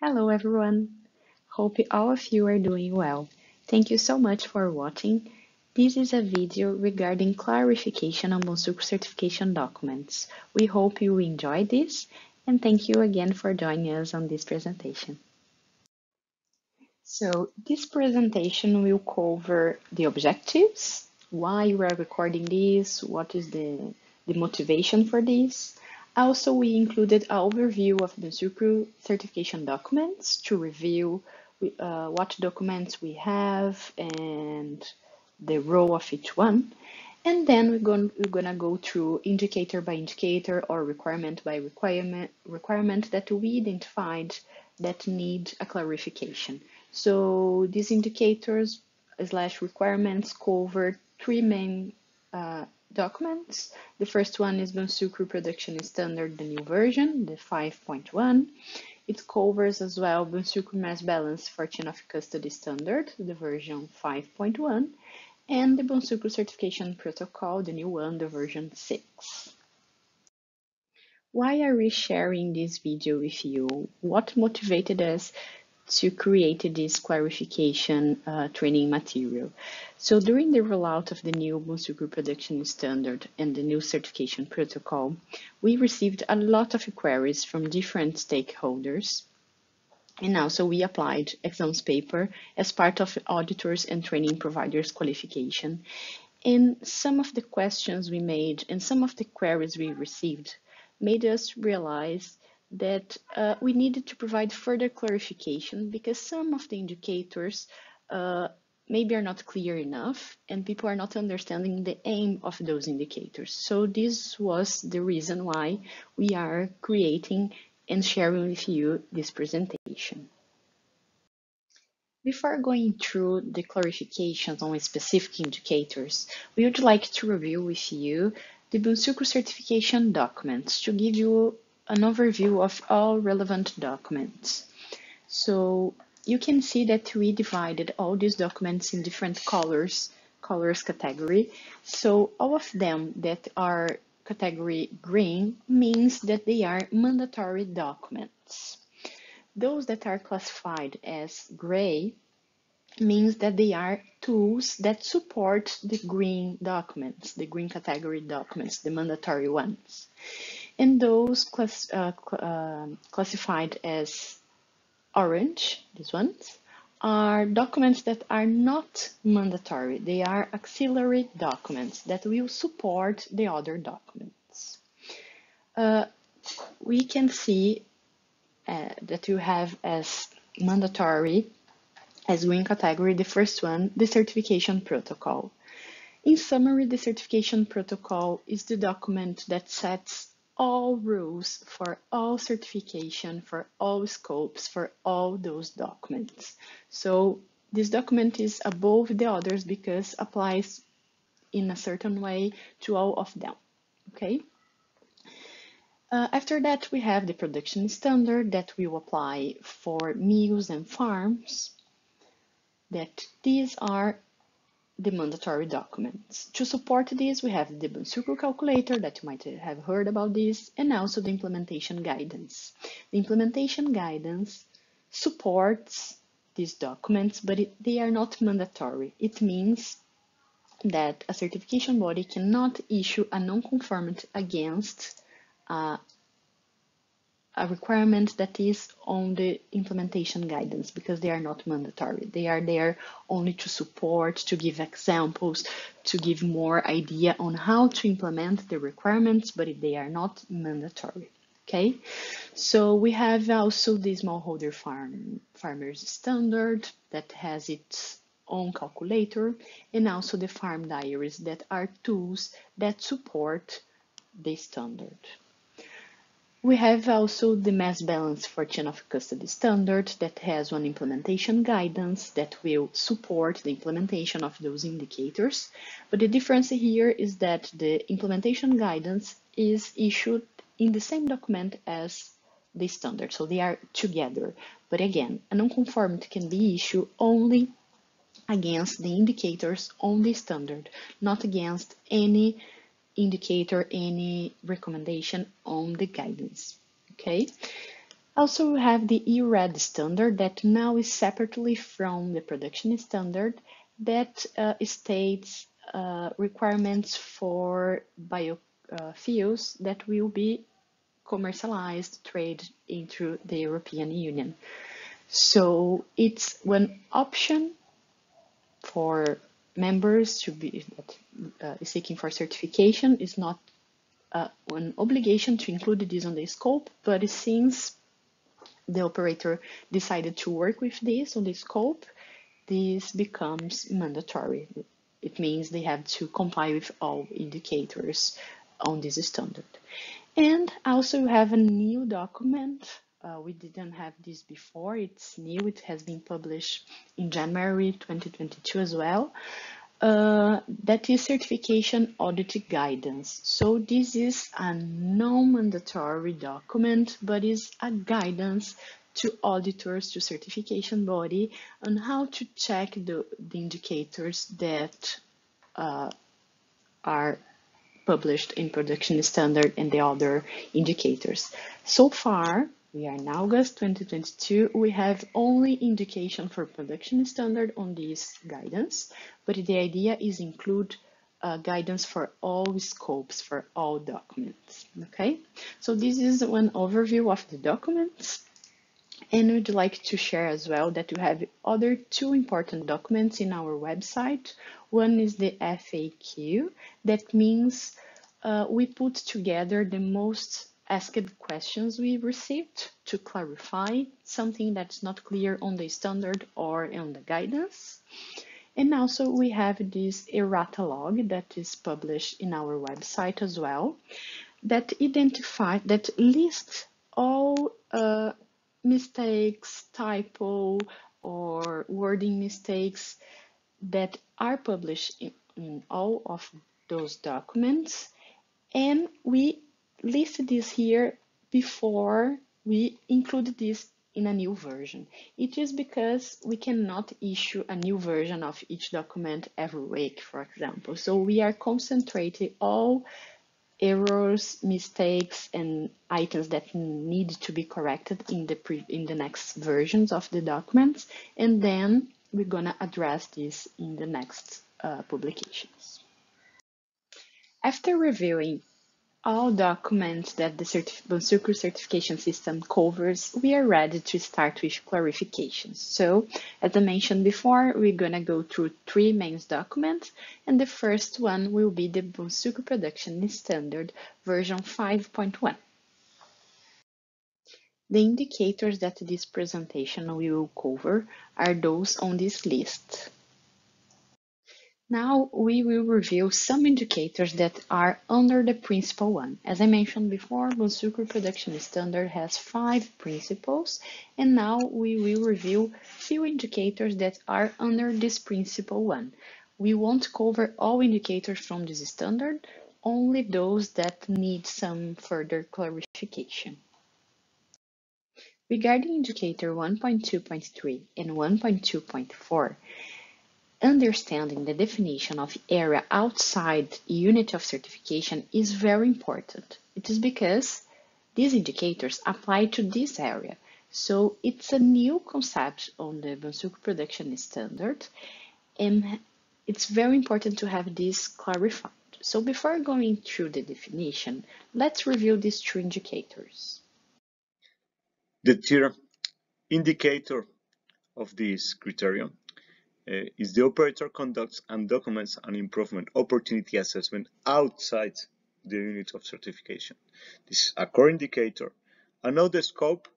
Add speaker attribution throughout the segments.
Speaker 1: Hello everyone! Hope all of you are doing well. Thank you so much for watching. This is a video regarding clarification on Bonsucro certification documents. We hope you enjoy this and thank you again for joining us on this presentation. So this presentation will cover the objectives, why we are recording this, what is the, the motivation for this, also, we included an overview of the Bonsucro certification documents to review uh, what documents we have and the role of each one. And then we're going we're gonna go through indicator by indicator or requirement by requirement requirement that we identified that need a clarification. So these indicators slash requirements cover three main uh, documents. The first one is Bonsucro Production Standard, the new version, the 5.1. It covers as well Bonsucro Mass Balance for Chain of Custody Standard, the version 5.1, and the Bonsucro Certification Protocol, the new one, the version 6. Why are we sharing this video with you? What motivated us to create this clarification uh, training material. So during the rollout of the new Bonsucro production standard and the new certification protocol, we received a lot of queries from different stakeholders. And also we applied exams paper as part of auditors and training providers qualification. And some of the questions we made and some of the queries we received made us realize that uh, we needed to provide further clarification because some of the indicators uh, maybe are not clear enough and people are not understanding the aim of those indicators. So this was the reason why we are creating and sharing with you this presentation. Before going through the clarifications on specific indicators, we would like to review with you the Bonsucro certification documents to give you an overview of all relevant documents. So you can see that we divided all these documents in different colors, colors category. So all of them that are category green means that they are mandatory documents. Those that are classified as gray means that they are tools that support the green documents, the green category documents, the mandatory ones. And those class, uh, cl uh, classified as orange, these ones, are documents that are not mandatory. They are auxiliary documents that will support the other documents. Uh, we can see uh, that you have as mandatory, as green category, the first one, the certification protocol. In summary, the certification protocol is the document that sets all rules for all certification, for all scopes, for all those documents. So this document is above the others because applies in a certain way to all of them, okay? Uh, after that, we have the production standard that will apply for mills and farms, that these are the mandatory documents. To support this, we have the Bonsucro calculator that you might have heard about this, and also the implementation guidance. The implementation guidance supports these documents, but it, they are not mandatory. It means that a certification body cannot issue a non-conformity against uh, a requirement that is on the implementation guidance because they are not mandatory. They are there only to support, to give examples, to give more idea on how to implement the requirements, but if they are not mandatory. Okay, so we have also the smallholder farm farmers standard that has its own calculator and also the farm diaries that are tools that support the standard. We have also the mass balance for chain of custody standard that has one implementation guidance that will support the implementation of those indicators. But the difference here is that the implementation guidance is issued in the same document as the standard, so they are together. But again, a non-conformity can be issued only against the indicators on the standard, not against any indicator, any recommendation on the guidance, okay? Also, we have the EURED standard that now is separately from the production standard that uh, states uh, requirements for biofuels uh, that will be commercialized, traded into the European Union. So it's one option for members to be uh, seeking for certification is not uh, an obligation to include this on the scope, but since the operator decided to work with this on the scope, this becomes mandatory. It means they have to comply with all indicators on this standard. And also have a new document. Uh, we didn't have this before. It's new. It has been published in January 2022 as well. Uh, that is certification audit guidance. So this is a non-mandatory document, but is a guidance to auditors, to certification body on how to check the, the indicators that uh, are published in production standard and the other indicators. So far, we are in August 2022. We have only indication for production standard on this guidance, but the idea is include uh, guidance for all scopes, for all documents, okay? So this is one overview of the documents. And we'd like to share as well that we have other two important documents in our website. One is the FAQ. That means uh, we put together the most asked questions we received to clarify something that's not clear on the standard or on the guidance. And also we have this errata log that is published in our website as well that identify that lists all uh, mistakes, typo, or wording mistakes that are published in, in all of those documents. And we list this here before we include this in a new version. It is because we cannot issue a new version of each document every week, for example. So we are concentrating all errors, mistakes, and items that need to be corrected in the pre in the next versions of the documents, and then we're gonna address this in the next uh, publications. After reviewing all documents that the Bonsucro certification system covers, we are ready to start with clarifications. So, as I mentioned before, we're gonna go through three main documents, and the first one will be the Bonsucro Production Standard version 5.1. The indicators that this presentation will cover are those on this list. Now we will review some indicators that are under the principle one. As I mentioned before, Bonsucro Production Standard has five principles, and now we will review few indicators that are under this principle one. We won't cover all indicators from this standard, only those that need some further clarification. Regarding indicator 1.2.3 and 1.2.4, Understanding the definition of area outside unit of certification is very important. It is because these indicators apply to this area. So it's a new concept on the Bonsucro production standard and it's very important to have this clarified. So before going through the definition, let's review these two indicators.
Speaker 2: The tier indicator of this criterion Uh, is the operator conducts and documents an improvement opportunity assessment outside the unit of certification. This is a core indicator. Another scope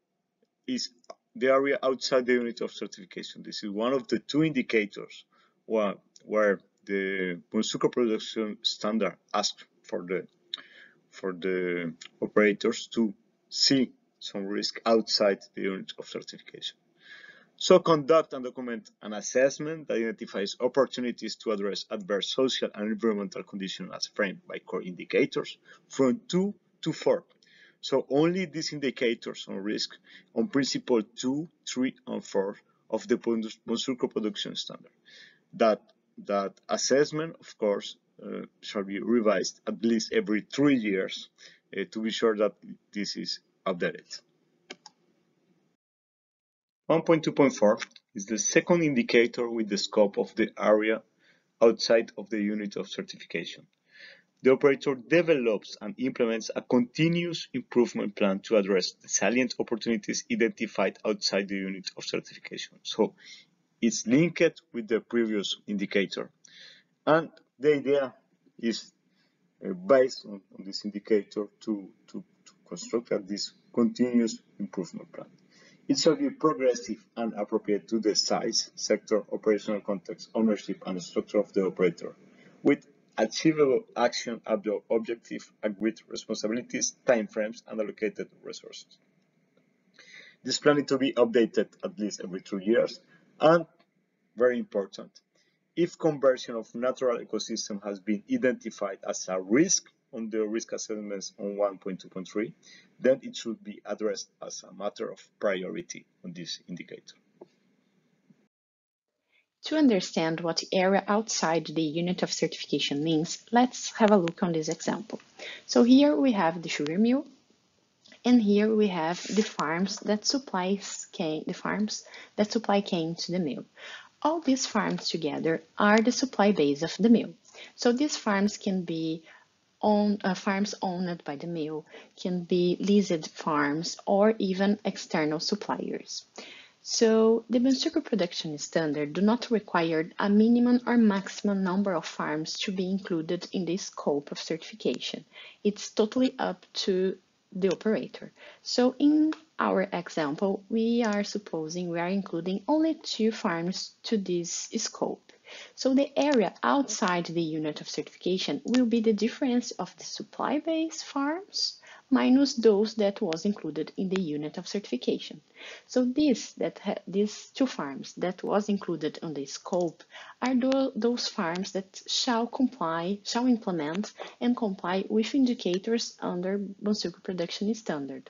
Speaker 2: is the area outside the unit of certification. This is one of the two indicators where, where the Bonsucro production standard asks for the for the operators to see some risk outside the unit of certification. So conduct and document an assessment that identifies opportunities to address adverse social and environmental conditions as framed by core indicators from 2 to 4. So only these indicators on risk on principle 2, 3, and 4 of the Bonsucro production standard. That, that assessment, of course, uh, shall be revised at least every three years uh, to be sure that this is updated. 1.2.4 is the second indicator with the scope of the area outside of the unit of certification. The operator develops and implements a continuous improvement plan to address the salient opportunities identified outside the unit of certification. So it's linked with the previous indicator. And the idea is uh, based on, on, this indicator to, to, to construct this continuous improvement plan. It shall be progressive and appropriate to the size, sector, operational context, ownership, and structure of the operator, with achievable action objective, agreed responsibilities, timeframes, and allocated resources. This plan is to be updated at least every two years, and very important, if conversion of natural ecosystem has been identified as a risk on the risk assessments on 1.2.3, then it should be addressed as a matter of priority on this indicator.
Speaker 1: To understand what area outside the unit of certification means, let's have a look on this example. So here we have the sugar mill, and here we have the farms that supplies cane, the farms that supply cane to the mill. All these farms together are the supply base of the mill. So these farms can be uh, farms owned by the mill, can be leased farms, or even external suppliers. So the Bonsucro production standard do not require a minimum or maximum number of farms to be included in the scope of certification. It's totally up to the operator. So in our example, we are supposing we are including only two farms to this scope. So the area outside the unit of certification will be the difference of the supply base farms minus those that was included in the unit of certification. So this that these two farms that was included on the scope are those farms that shall comply, shall implement and comply with indicators under Bonsucro production standard.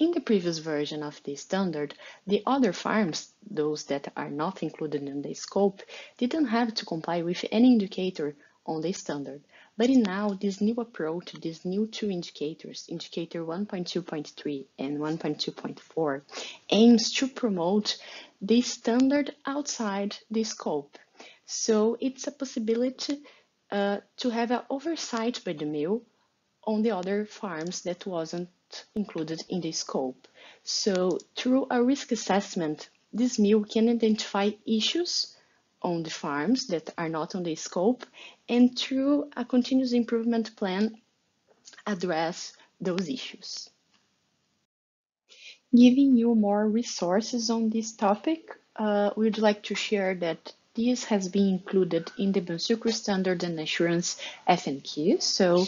Speaker 1: In the previous version of the standard, the other farms, those that are not included in the scope, didn't have to comply with any indicator on the standard. But now this new approach, these new two indicators, indicator 1.2.3 and 1.2.4, aims to promote the standard outside the scope. So it's a possibility uh, to have an oversight by the mill on the other farms that wasn't included in the scope. So through a risk assessment, this mill can identify issues on the farms that are not on the scope and through a continuous improvement plan address those issues. Giving you more resources on this topic, uh, we would like to share that this has been included in the Bonsucro Standard and Assurance FAQ. So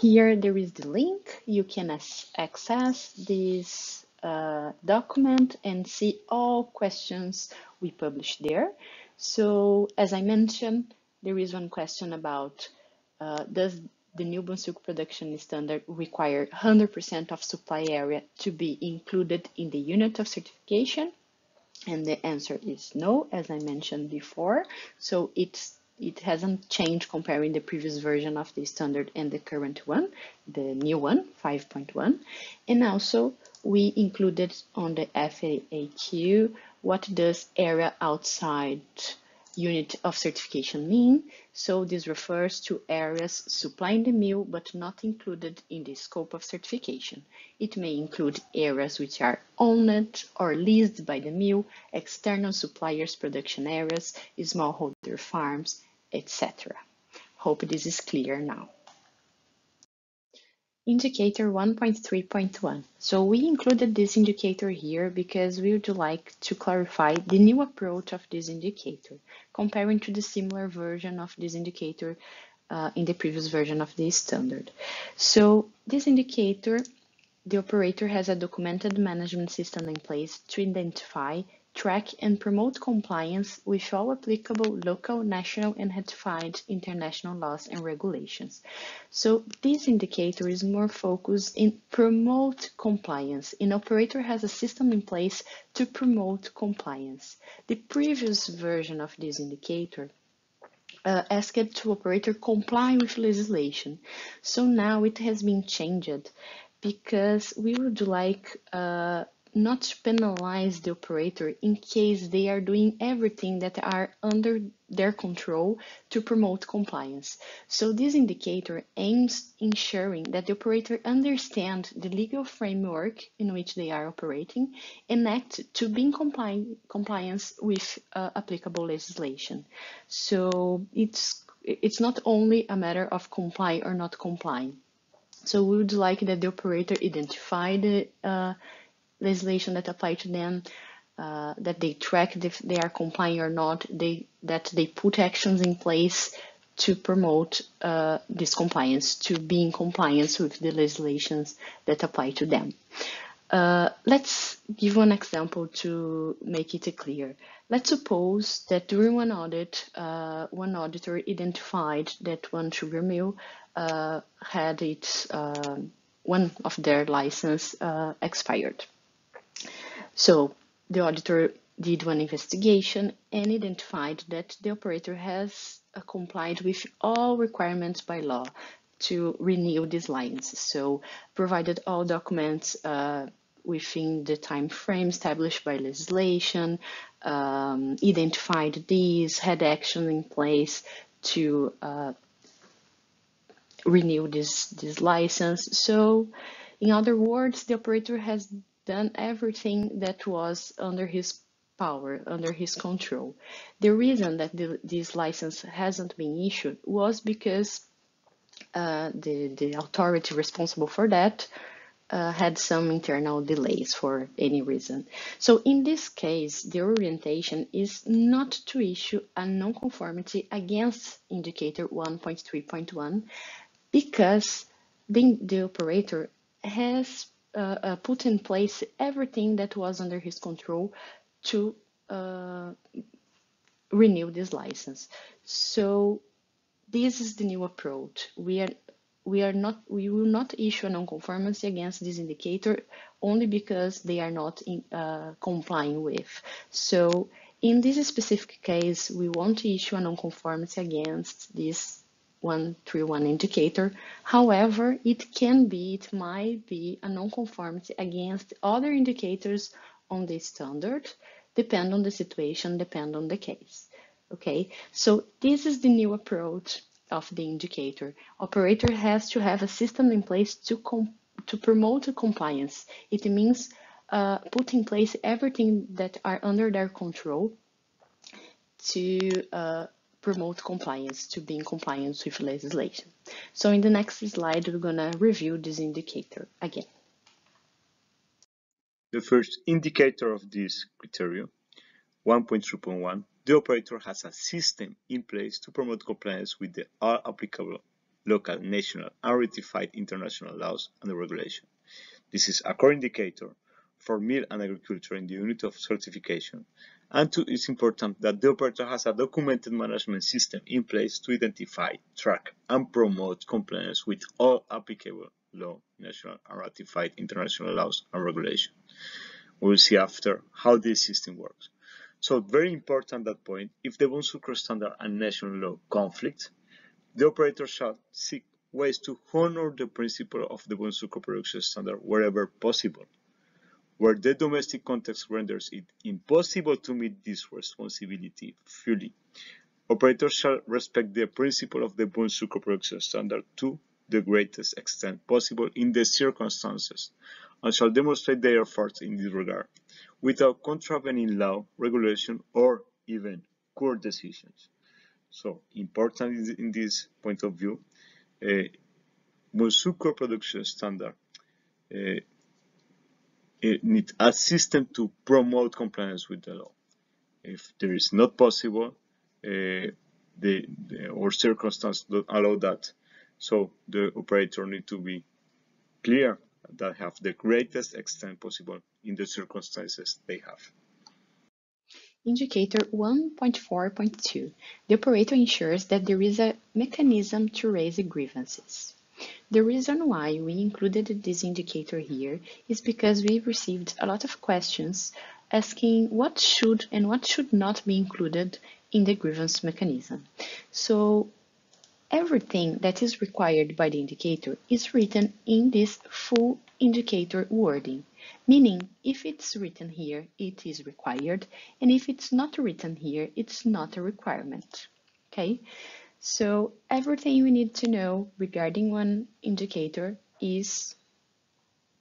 Speaker 1: here there is the link. You can access this uh, document and see all questions we publish there. So as I mentioned, there is one question about uh, does the new Bonsucro production standard require 100% of supply area to be included in the unit of certification? And the answer is no, as I mentioned before. So it's it hasn't changed comparing the previous version of the standard and the current one, the new one, 5.1. And also we included on the FAQ what does area outside unit of certification mean? So this refers to areas supplying the mill but not included in the scope of certification. It may include areas which are owned or leased by the mill, external suppliers production areas, smallholder farms, etc. Hope this is clear now. Indicator 1.3.1. So we included this indicator here because we would like to clarify the new approach of this indicator, comparing to the similar version of this indicator uh, in the previous version of the standard. So this indicator, the operator has a documented management system in place to identify track and promote compliance with all applicable local, national, and ratified international laws and regulations. So this indicator is more focused in promote compliance. An operator has a system in place to promote compliance. The previous version of this indicator uh, asked to operator comply with legislation. So now it has been changed because we would like uh, not to penalize the operator in case they are doing everything that are under their control to promote compliance. So this indicator aims ensuring that the operator understand the legal framework in which they are operating and act to be in compli compliance with uh, applicable legislation. So it's it's not only a matter of comply or not comply. So we would like that the operator identify the uh, legislation that apply to them, uh, that they track if they are complying or not, they that they put actions in place to promote uh, this compliance, to be in compliance with the legislations that apply to them. Uh, let's give one example to make it clear. Let's suppose that during one audit, uh, one auditor identified that one sugar mill uh, had its uh, one of their license uh, expired. So the auditor did one investigation and identified that the operator has uh, complied with all requirements by law to renew these lines. So provided all documents uh, within the time frame established by legislation, um, identified these, had action in place to uh, renew this, this license. So in other words, the operator has done everything that was under his power, under his control. The reason that the, this license hasn't been issued was because uh, the, the authority responsible for that uh, had some internal delays for any reason. So in this case, the orientation is not to issue a non-conformity against indicator 1.3.1 because the, the operator has uh, uh, put in place everything that was under his control to uh, renew this license. So this is the new approach. We are we are not we will not issue a non-conformity against this indicator only because they are not in, uh, complying with. So in this specific case, we want to issue a non-conformity against this 131 indicator. However, it can be, it might be a non-conformity against other indicators on the standard, depend on the situation, depend on the case. Okay, so this is the new approach of the indicator. Operator has to have a system in place to, to promote compliance. It means uh, put in place everything that are under their control to uh, promote compliance, to be in compliance with legislation. So in the next slide, we're gonna review this indicator again.
Speaker 2: The first indicator of this criteria, 1.3.1, the operator has a system in place to promote compliance with the all applicable local, national, and ratified international laws and regulation. This is a core indicator for meat and agriculture in the unit of certification and two, it's important that the operator has a documented management system in place to identify, track, and promote compliance with all applicable law, national, and ratified international laws and regulations. We'll see after how this system works. So very important that point, if the Bonsucro standard and national law conflict, the operator shall seek ways to honor the principle of the Bonsucro production standard wherever possible where the domestic context renders it impossible to meet this responsibility fully. Operators shall respect the principle of the Bonsucro production standard to the greatest extent possible in the circumstances and shall demonstrate their efforts in this regard without contravening law, regulation, or even court decisions. So important in this point of view, uh, production standard uh, it a system to promote compliance with the law. If there is not possible, uh, the, the, or circumstances don't allow that, so the operator need to be clear that have the greatest extent possible in the circumstances they have.
Speaker 1: Indicator 1.4.2. The operator ensures that there is a mechanism to raise grievances. The reason why we included this indicator here is because we received a lot of questions asking what should and what should not be included in the grievance mechanism. So everything that is required by the indicator is written in this full indicator wording. Meaning, if it's written here, it is required, and if it's not written here, it's not a requirement. Okay, so everything we need to know regarding one indicator is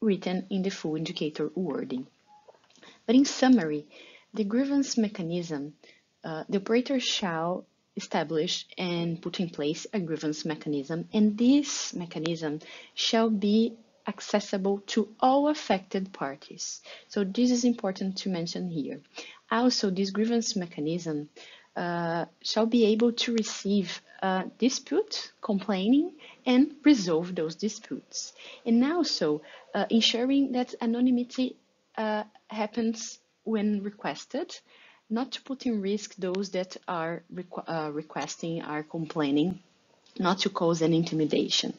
Speaker 1: written in the full indicator wording. But in summary, the grievance mechanism, uh, the operator shall establish and put in place a grievance mechanism, and this mechanism shall be accessible to all affected parties. So this is important to mention here. Also, this grievance mechanism shall be able to receive a dispute, complaining, and resolve those disputes. And also uh, ensuring that anonymity uh, happens when requested, not to put in risk those that are requ uh, requesting, are complaining, not to cause an intimidation.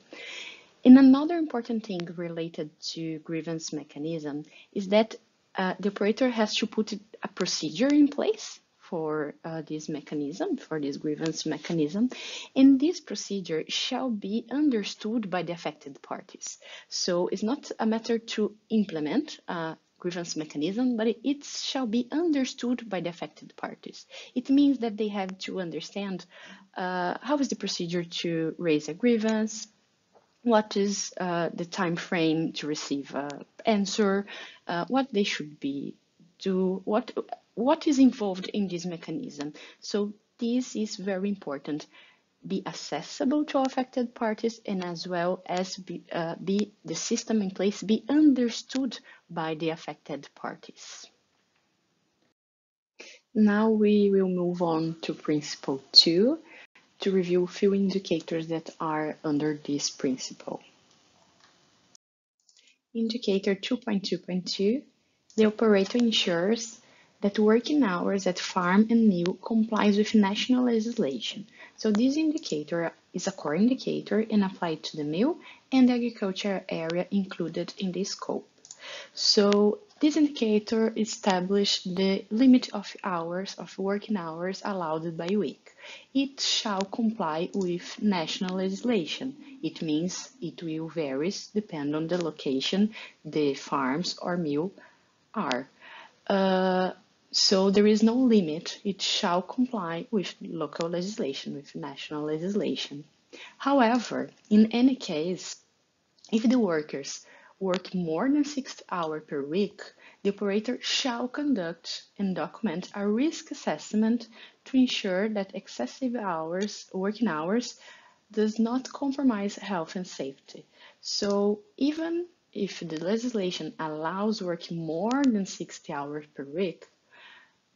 Speaker 1: And another important thing related to grievance mechanism is that uh, the operator has to put a procedure in place for uh, this mechanism, for this grievance mechanism, and this procedure shall be understood by the affected parties. So it's not a matter to implement a grievance mechanism, but it, shall be understood by the affected parties. It means that they have to understand uh, how is the procedure to raise a grievance, what is uh, the time frame to receive an answer, uh, what they should be do, what what is involved in this mechanism. So this is very important. Be accessible to affected parties and as well as be, uh, be the system in place be understood by the affected parties. Now we will move on to principle two to review few indicators that are under this principle. Indicator 2.2.2, the operator ensures that working hours at farm and mill complies with national legislation. So this indicator is a core indicator and applied to the mill and the agriculture area included in the scope. So this indicator establishes the limit of hours of working hours allowed by week. It shall comply with national legislation. It means it will vary depending on the location the farms or mill are. Uh, so there is no limit. It shall comply with local legislation, with national legislation. However, in any case, if the workers work more than six hours per week, the operator shall conduct and document a risk assessment to ensure that excessive hours, working hours, does not compromise health and safety. So even if the legislation allows working more than 60 hours per week,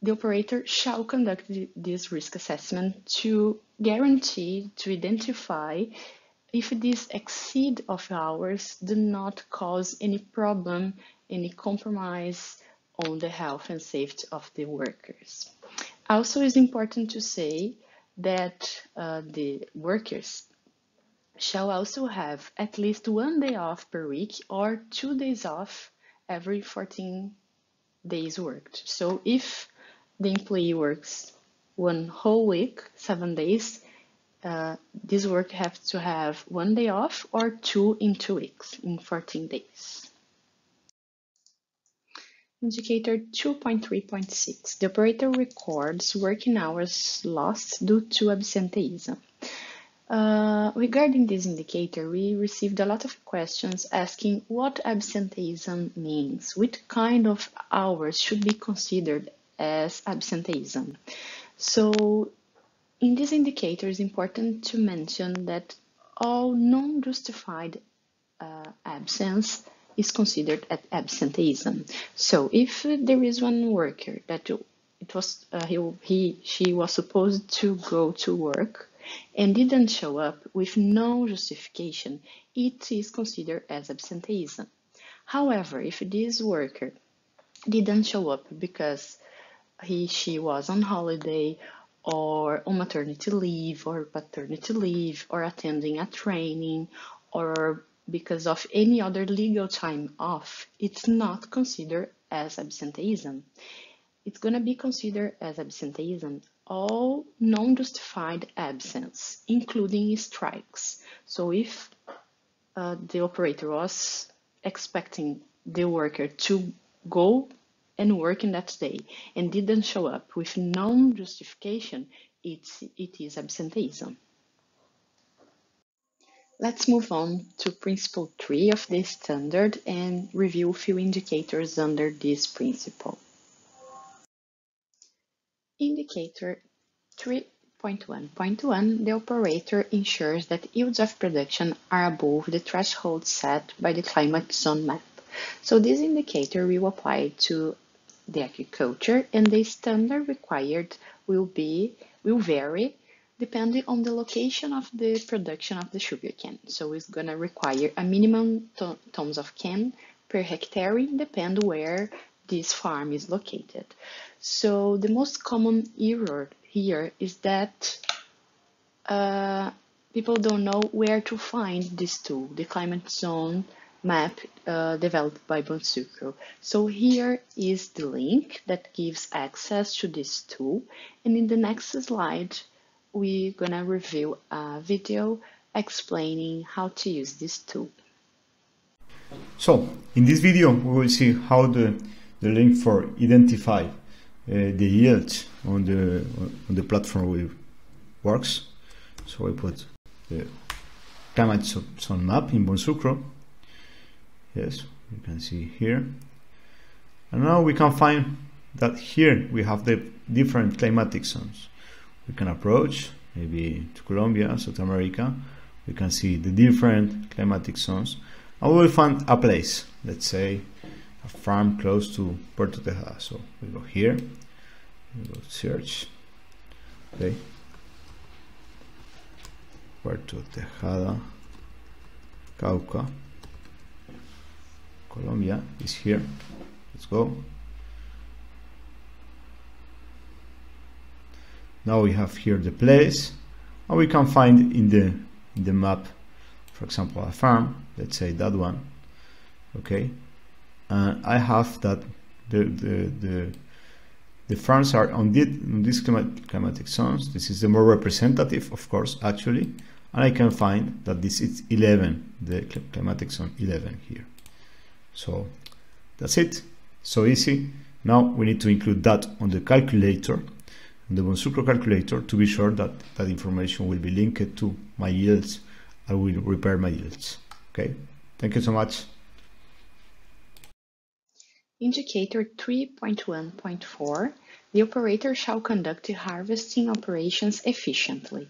Speaker 1: the operator shall conduct this risk assessment to guarantee to identify if this exceed of hours do not cause any problem, any compromise on the health and safety of the workers. Also, it's important to say that uh, the workers shall also have at least one day off per week or two days off every 14 days worked. So if the employee works one whole week, seven days, uh, this work has to have one day off or two in two weeks, in 14 days. Indicator 2.3.6. The operator records working hours lost due to absenteeism. Uh, regarding this indicator, we received a lot of questions asking what absenteeism means, what kind of hours should be considered as absenteeism. So in this indicator, it's important to mention that all non-justified uh, absence is considered as absenteeism. So if there is one worker that it was uh, he, he she was supposed to go to work and didn't show up with no justification, it is considered as absenteeism. However, if this worker didn't show up because he she was on holiday or on maternity leave or paternity leave or attending a training or because of any other legal time off, it's not considered as absenteeism. It's going to be considered as absenteeism all non-justified absence, including strikes. So if uh, the operator was expecting the worker to go and work in that day and didn't show up with no justification, it's, it is absenteeism. Let's move on to principle 3 of this standard and review a few indicators under this principle. Indicator 3.1.1 The operator ensures that yields of production are above the threshold set by the climate zone map. So this indicator will apply to the agriculture and the standard required will be will vary depending on the location of the production of the sugar cane. So it's going to require a minimum tons of cane per hectare, depend where this farm is located. So the most common error here is that uh, people don't know where to find this tool, the climate zone map uh, developed by Bonsucro. So here is the link that gives access to this tool. And in the next slide, we're gonna review a video explaining how to use this tool.
Speaker 2: So, in this video, we will see how the, the link for identify uh, the yield on the on the platform works. So I put the climate zone map in Bonsucro. Yes, you can see here. And now we can find that here we have the different climatic zones we can approach maybe to Colombia, South America. We can see the different climatic zones and we will find a place, let's say a farm close to Puerto Tejada. So we go here, we go search, okay, Puerto Tejada, Cauca, Colombia is here. Let's go. Now we have here the place. And we can find in the in the map for example a farm. Let's say that one. Okay. And I have that the the the, the farms are on, this, on these climatic zones. This is the more representative of course actually. And I can find that this is 11 the climatic zone 11 here so that's it so easy now we need to include that on the calculator the Bonsucro calculator to be sure that that information will be linked to my yields. I will repair my yields. Okay, thank you so much.
Speaker 1: Indicator 3.1.4 The operator shall conduct the harvesting operations efficiently.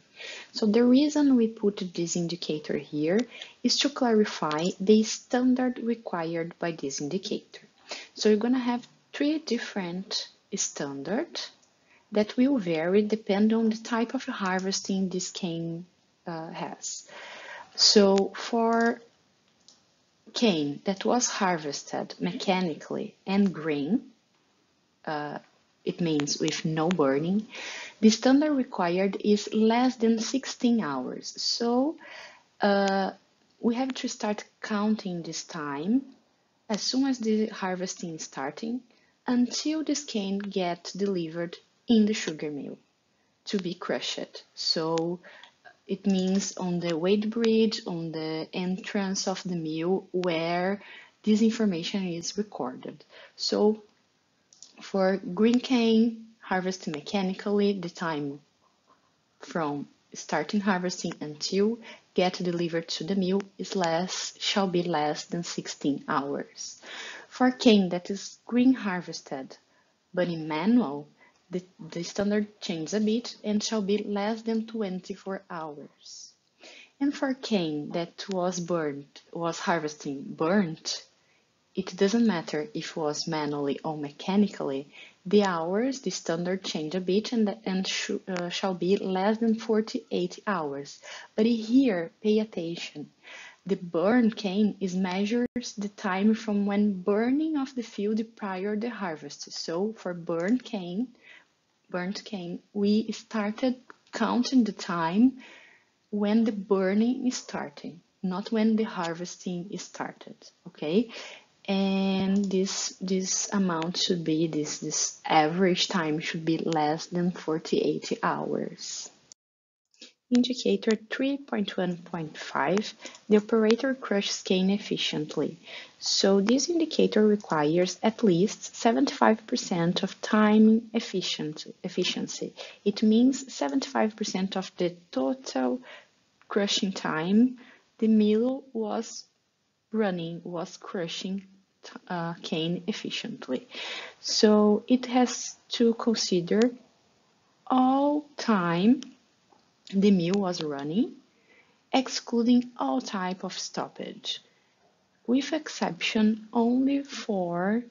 Speaker 1: So the reason we put this indicator here is to clarify the standard required by this indicator. So you're going to have three different standards that will vary depending on the type of harvesting this cane uh, has. So for cane that was harvested mechanically and green, uh, it means with no burning, the standard required is less than 16 hours. So uh, we have to start counting this time as soon as the harvesting is starting until this cane gets delivered in the sugar mill to be crushed. So it means on the weight bridge, on the entrance of the mill where this information is recorded. So for green cane harvested mechanically, the time from starting harvesting until get delivered to the mill is less, shall be less than 16 hours. For cane that is green harvested, but in manual, the, the standard changes a bit and shall be less than 24 hours. And for cane that was burned, was harvesting burnt, it doesn't matter if it was manually or mechanically, the hours, the standard change a bit and, and sh uh, shall be less than 48 hours. But here, pay attention. The burn cane is measures the time from when burning of the field prior the harvest. So for burn cane, burnt cane, we started counting the time when the burning is starting, not when the harvesting is started, okay? And this this amount should be this this average time should be less than 48 hours. indicator 3.1.5, the operator crushes cane efficiently. So this indicator requires at least 75% of time efficient, efficiency. It means 75% of the total crushing time the mill was running, was crushing uh, cane efficiently. So it has to consider all time the mill was running, excluding all type of stoppage, with exception only for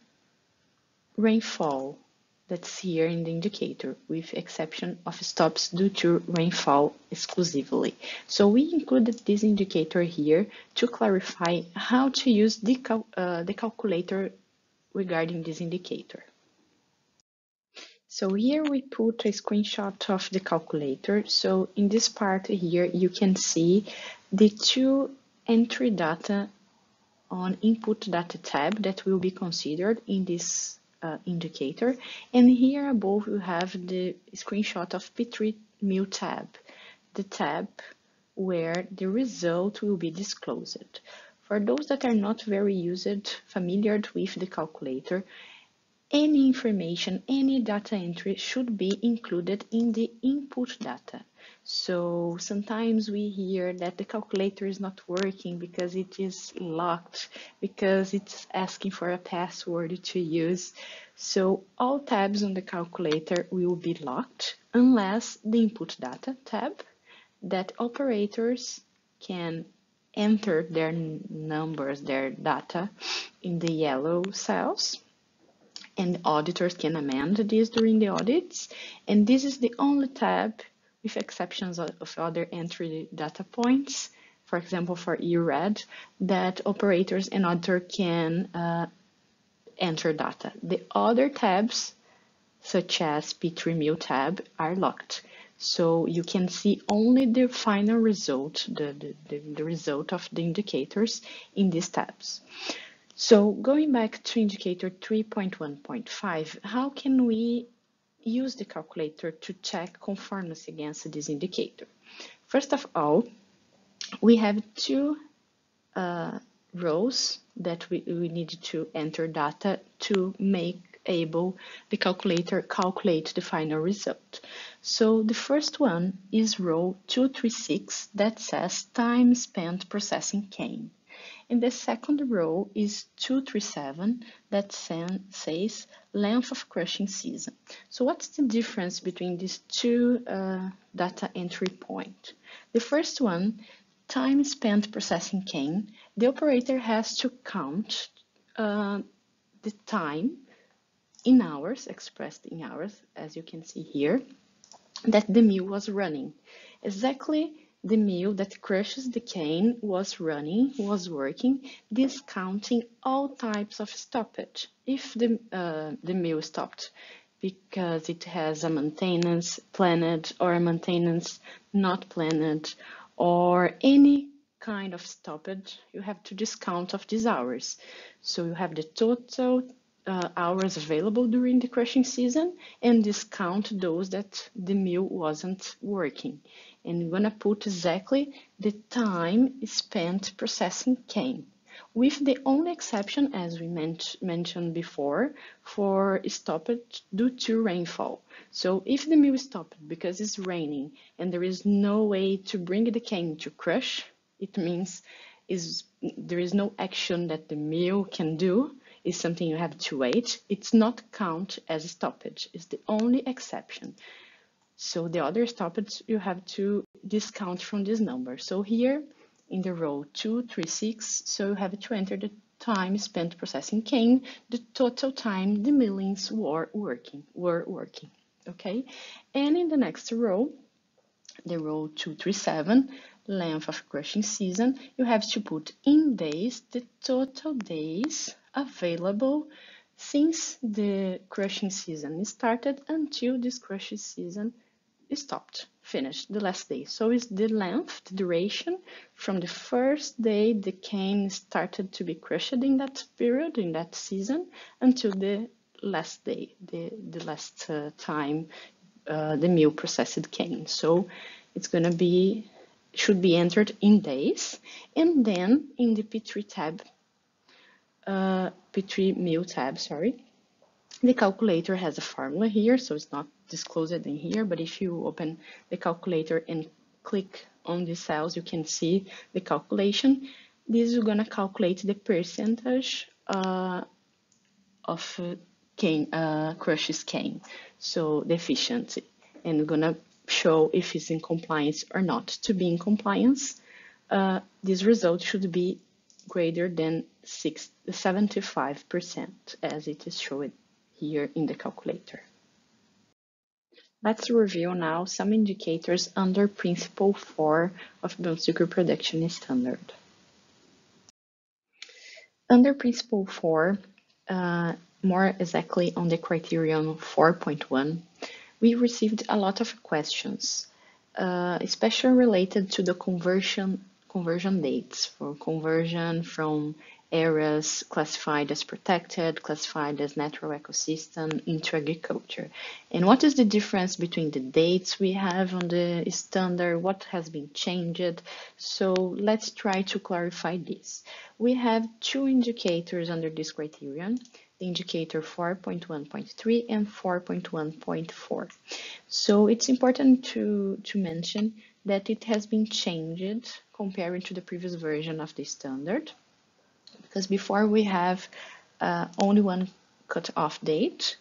Speaker 1: rainfall that's here in the indicator, with exception of stops due to rainfall exclusively. So we included this indicator here to clarify how to use the, cal uh, the calculator regarding this indicator. So here we put a screenshot of the calculator. So in this part here, you can see the two entry data on input data tab that will be considered in this uh, indicator. And here above you have the screenshot of P3 Mill tab, the tab where the result will be disclosed. For those that are not very used, familiar with the calculator, any information, any data entry should be included in the input data. So sometimes we hear that the calculator is not working because it is locked, because it's asking for a password to use. So all tabs on the calculator will be locked unless the input data tab that operators can enter their numbers, their data in the yellow cells and auditors can amend this during the audits. And this is the only tab, with exceptions of other entry data points, for example, for EU RED, that operators and auditor can uh, enter data. The other tabs, such as P3 Mill tab, are locked. So you can see only the final result, the, the, the result of the indicators in these tabs. So going back to indicator 3.1.5, how can we use the calculator to check conformance against this indicator? First of all, we have two uh, rows that we, we need to enter data to make able the calculator calculate the final result. So the first one is row 236 that says time spent processing cane. In the second row is 237 that says length of crushing season. So what's the difference between these two uh, data entry points? The first one, time spent processing cane, the operator has to count uh, the time in hours, expressed in hours, as you can see here, that the mill was running. Exactly the mill that crushes the cane was running, was working, discounting all types of stoppage. If the, uh, the mill stopped because it has a maintenance planned or a maintenance not planned or any kind of stoppage, you have to discount of these hours. So you have the total uh, hours available during the crushing season and discount those that the mill wasn't working and we're gonna put exactly the time spent processing cane with the only exception, as we mentioned before, for stoppage due to rainfall. So if the mill stopped because it's raining and there is no way to bring the cane to crush, it means is there is no action that the mill can do, is something you have to wait. It's not count as stoppage, it's the only exception. So the other stoppage you have to discount from this number. So here in the row 236, so you have to enter the time spent processing cane, the total time the millings were working, were working, okay? And in the next row, the row 237, length of crushing season, you have to put in days the total days available since the crushing season started until this crushing season stopped, finished, the last day. So it's the length, the duration from the first day the cane started to be crushed in that period, in that season, until the last day, the, the last uh, time uh, the meal processed cane. So it's going to be should be entered in days and then in the P3 tab uh, P3 meal tab sorry the calculator has a formula here so it's not disclosed in here but if you open the calculator and click on the cells you can see the calculation. This is going to calculate the percentage uh, of uh, cane, uh, crushes cane, so the efficiency, and we're gonna show if it's in compliance or not. To be in compliance, uh, this result should be greater than 75% as it is shown here in the calculator. Let's review now some indicators under Principle 4 of Bonsucro Production Standard. Under Principle 4, uh, more exactly on the criterion 4.1, we received a lot of questions, uh, especially related to the conversion conversion dates for conversion from areas classified as protected, classified as natural ecosystem into agriculture. And what is the difference between the dates we have on the standard, what has been changed? So let's try to clarify this. We have two indicators under this criterion, the indicator 4.1.3 and 4.1.4. So it's important to, to mention that it has been changed comparing to the previous version of the standard because before we have uh, only one cut-off date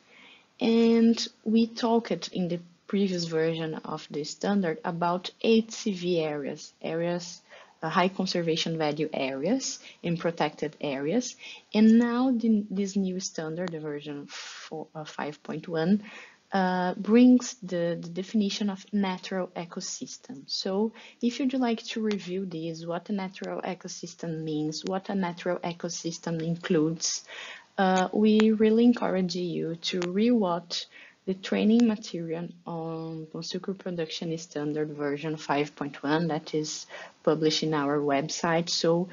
Speaker 1: and we talked in the previous version of the standard about HCV areas, areas uh, high conservation value areas in protected areas. And now the, this new standard, the version 5.1, uh, brings the, the, definition of natural ecosystem. So if you'd like to review this, what a natural ecosystem means, what a natural ecosystem includes, uh, we really encourage you to rewatch the training material on Bonsucro Production Standard version 5.1 that is published in our website. So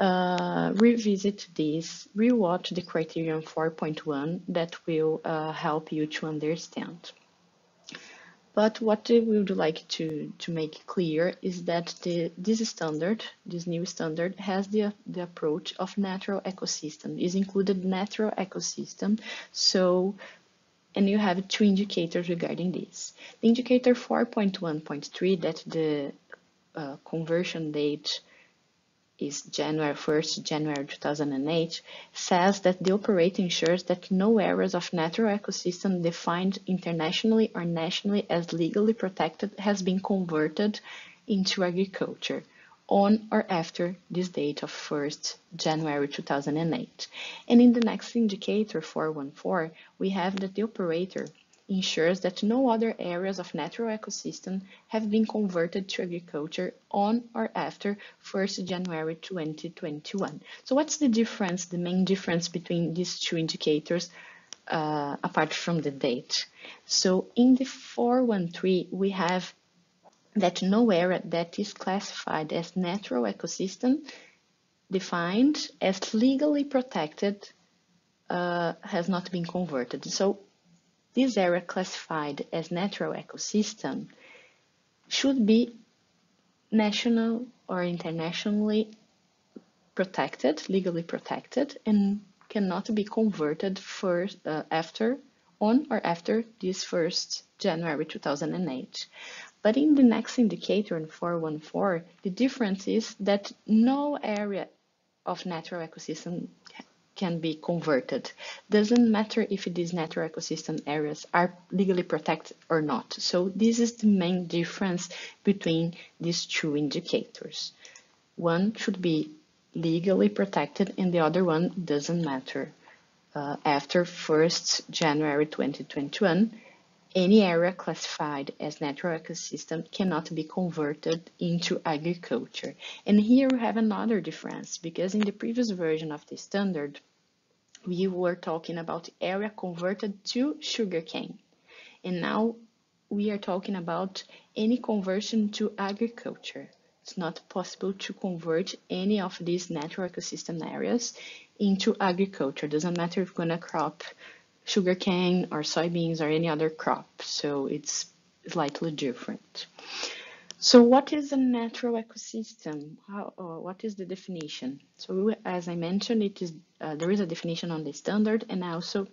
Speaker 1: uh, revisit this, rewatch the criterion 4.1 that will uh, help you to understand. But what we would like to, to make clear is that the, this standard, this new standard, has the, the approach of natural ecosystem. Is included natural ecosystem. So, and you have two indicators regarding this. The indicator 4.1.3 that the uh, conversion date is January 1st, January 2008, says that the operator ensures that no areas of natural ecosystem defined internationally or nationally as legally protected has been converted into agriculture on or after this date of 1st January 2008. And in the next indicator 414, we have that the operator ensures that no other areas of natural ecosystem have been converted to agriculture on or after 1st January 2021. So what's the difference, the main difference between these two indicators uh, apart from the date? So in the 413, we have that no area that is classified as natural ecosystem defined as legally protected uh, has not been converted. So this area classified as natural ecosystem should be national or internationally protected, legally protected, and cannot be converted first uh, after on or after this first January 2008. But in the next indicator in 414, the difference is that no area of natural ecosystem can be converted. Doesn't matter if these natural ecosystem areas are legally protected or not. So this is the main difference between these two indicators. One should be legally protected and the other one doesn't matter. Uh, after 1st January 2021, any area classified as natural ecosystem cannot be converted into agriculture. And here we have another difference because in the previous version of the standard, we were talking about area converted to sugarcane. And now we are talking about any conversion to agriculture. It's not possible to convert any of these natural ecosystem areas into agriculture. Doesn't matter if you're gonna crop sugarcane or soybeans or any other crop. So it's slightly different. So what is a natural ecosystem? How, uh, what is the definition? So as I mentioned, it is uh, there is a definition on the standard and also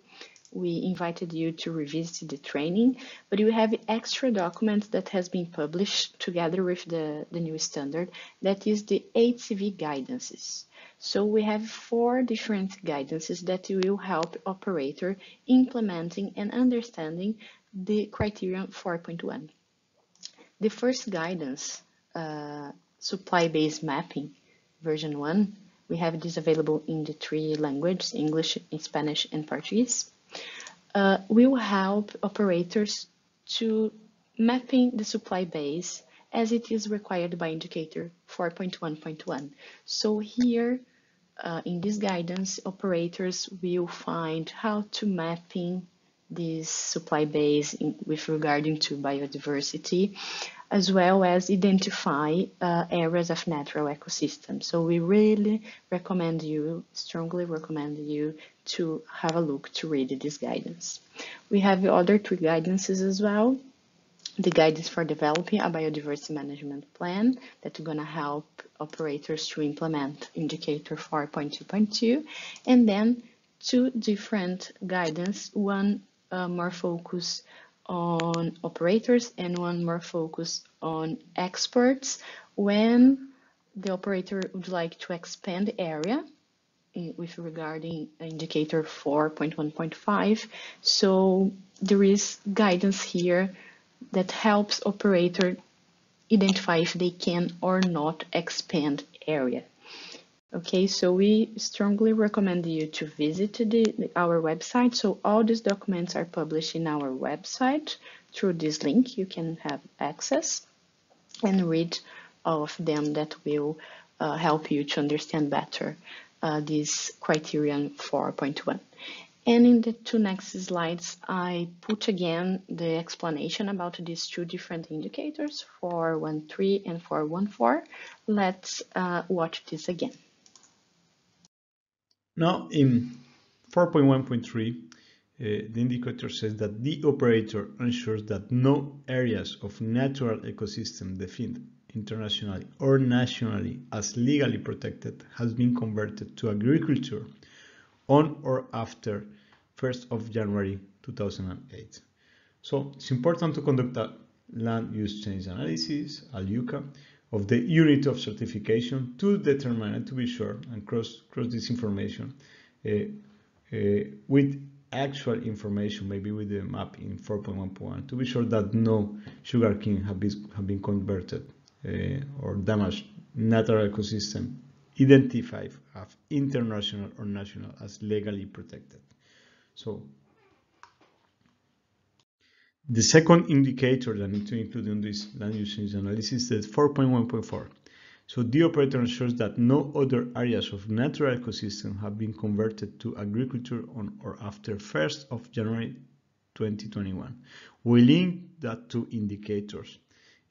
Speaker 1: we invited you to revisit the training, but you have extra documents that has been published together with the, the new standard, that is the HCV guidances. So we have four different guidances that will help operator implementing and understanding the criterion 4.1. The first guidance, uh, supply-based mapping, version 1, we have this available in the three languages, English, Spanish, and Portuguese uh, will help operators to mapping the supply base as it is required by indicator 4.1.1. So here uh, in this guidance, operators will find how to mapping this supply base in, with regarding to biodiversity as well as identify uh, areas of natural ecosystem. So we really recommend you, strongly recommend you to have a look to read this guidance. We have the other three guidances as well. The guidance for developing a biodiversity management plan that's going to help operators to implement indicator 4.2.2 and then two different guidance, one uh, more focused on operators and one more focus on experts when the operator would like to expand the area with regarding indicator 4.1.5. So there is guidance here that helps operator identify if they can or not expand area. Okay, so we strongly recommend you to visit the, our website. So all these documents are published in our website through this link. You can have access and read all of them that will uh, help you to understand better uh, this criterion 4.1. And in the two next slides, I put again the explanation about these two different indicators, 413 and 414. Let's uh, watch this again.
Speaker 2: Now in 4.1.3, uh, the indicator says that the operator ensures that no areas of natural ecosystem defined internationally or nationally as legally protected has been converted to agriculture on or after 1st of January 2008. So it's important to conduct a land use change analysis, a LUCA, of the unit of certification to determine and to be sure and cross, cross this information uh, uh, with actual information, maybe with the map in 4.1.1, to be sure that no sugarcane have been, have been converted or damaged natural ecosystem identified as international or national as legally protected. So the second indicator that need to include in this land use analysis is 4.1.4. So the operator ensures that no other areas of natural ecosystem have been converted to agriculture on or after 1st of January 2021. We link that to indicators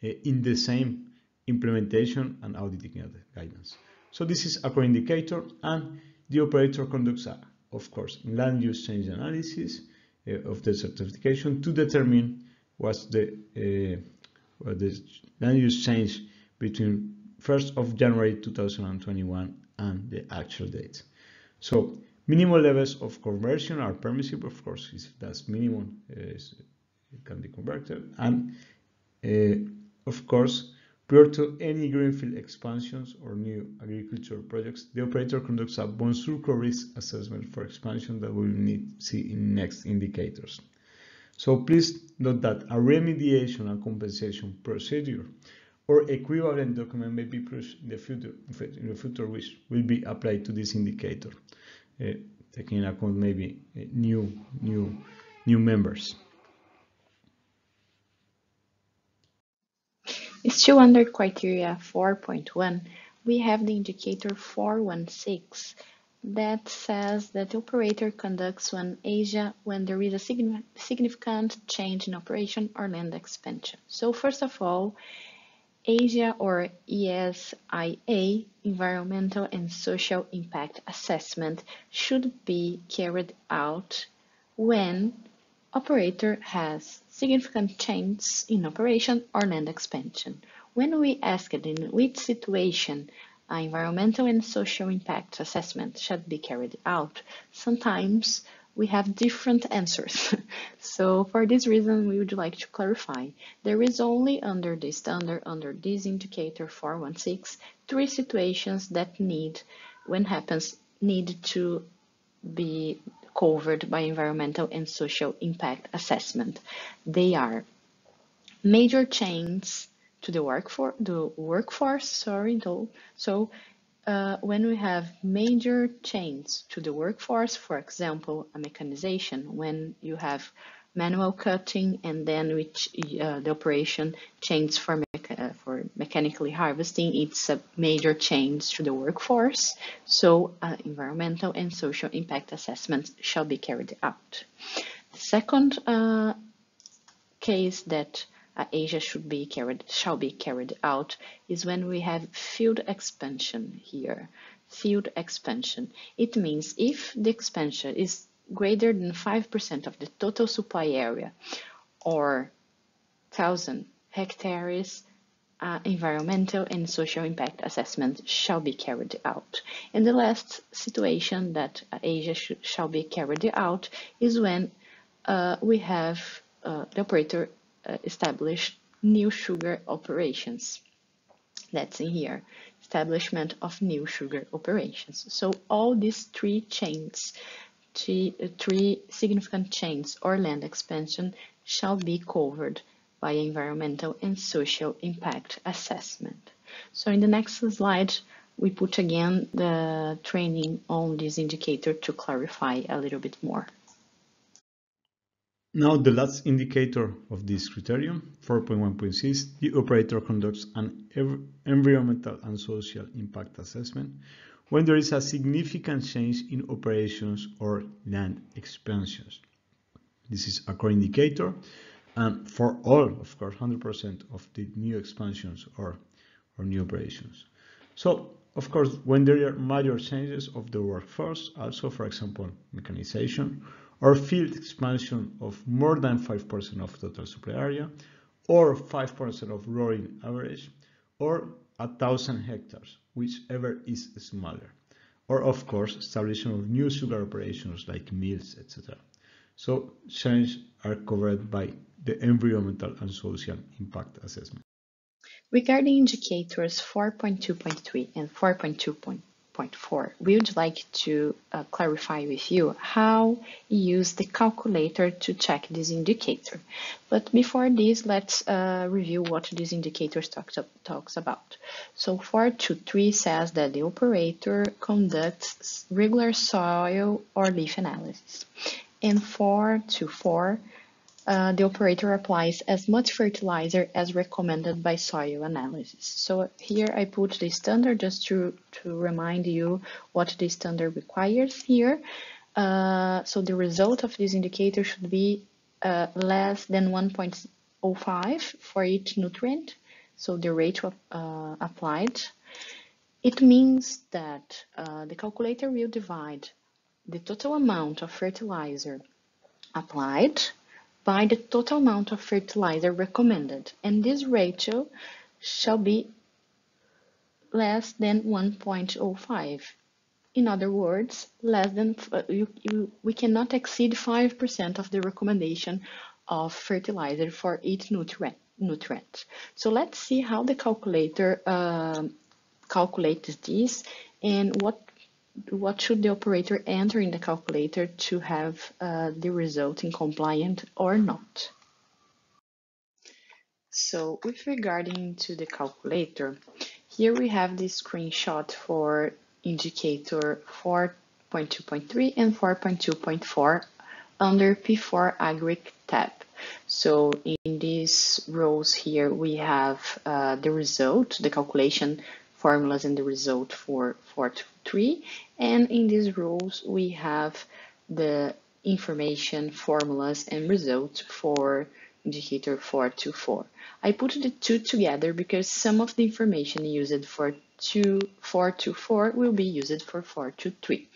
Speaker 2: uh, in the same implementation and auditing guidance. So this is a core indicator and the operator conducts, a, of course, land use change analysis uh, of the certification to determine what's the, uh, what the land use change between 1st of January 2021 and the actual date. So minimal levels of conversion are permissible, of course, if that's minimum, uh, it can be converted. And of course, Prior to any greenfield expansions or new agriculture projects, the operator conducts a Bonsucro risk assessment for expansion that we will need to see in next indicators. So please note that a remediation and compensation procedure or equivalent document may be pushed in the future, in the future which will be applied to this indicator, uh, taking into account maybe uh, new, new, new members.
Speaker 1: Still under criteria 4.1, we have the indicator 416 that says that the operator conducts one ESIA when there is a significant change in operation or land expansion. So first of all, ASIA or ESIA, Environmental and Social Impact Assessment, should be carried out when operator has significant changes in operation or land expansion. When we asked in which situation an environmental and social impact assessment should be carried out, sometimes we have different answers. so for this reason, we would like to clarify. There is only under the standard, under this indicator 416, three situations that need, when happens, need to be covered by environmental and social impact assessment. They are major changes to the workforce, the workforce, sorry, so uh, when we have major changes to the workforce, for example, a mechanization, when you have manual cutting and then which uh, the operation changes for, for mechanically harvesting, it's a major change to the workforce. So uh, environmental and social impact assessments shall be carried out. The second uh, case that uh, ESIA should be carried, shall be carried out is when we have field expansion here. Field expansion. It means if the expansion is greater than 5% of the total supply area or 1,000 hectares, uh, environmental and social impact assessment shall be carried out. And the last situation that uh, ESIA sh shall be carried out is when uh, we have uh, the operator uh, establish new sugar operations. That's in here, establishment of new sugar operations. So all these three chains, three, uh, three significant chains or land expansion shall be covered by environmental and social impact assessment. So in the next slide, we put again the training on this indicator to clarify a little bit more.
Speaker 2: Now the last indicator of this criterion, 4.1.6, the operator conducts an environmental and social impact assessment when there is a significant change in operations or land expansions. This is a core indicator and for all, of course, 100% of the new expansions or, or new operations. So, of course, when there are major changes of the workforce, also, for example, mechanization, or field expansion of more than 5% of total supply area, or 5% of rolling average, or 1,000 hectares, whichever is smaller. Or of course, establishment of new sugar operations like mills, etc. So changes are covered by the environmental and social impact assessment.
Speaker 1: Regarding indicators 4.2.3 and 4.2.4, 4.4, we would like to uh, clarify with you how you use the calculator to check this indicator. But before this, let's uh, review what this indicator talks, talks about. So 423 says that the operator conducts regular soil or leaf analysis. And 424 uh, the operator applies as much fertilizer as recommended by soil analysis. So here I put the standard just to, to remind you what the standard requires here. Uh, so the result of this indicator should be uh, less than 1.05 for each nutrient. So the rate uh, applied. It means that uh, the calculator will divide the total amount of fertilizer applied by the total amount of fertilizer recommended, and this ratio shall be less than 1.05. In other words, less than uh, you, you, we cannot exceed 5% of the recommendation of fertilizer for each nutrient. nutrient. So let's see how the calculator uh, calculates this and what what should the operator enter in the calculator to have uh, the result in compliant or not. So with regarding to the calculator, here we have the screenshot for indicator 4.2.3 and 4.2.4 under P4 Agric tab. So in these rows here, we have uh, the result, the calculation formulas and the result for 4 to 3. And in these rules, we have the information, formulas, and results for indicator 4 to 4. I put the two together because some of the information used for 2, 4 to 4 will be used for 4 to 3.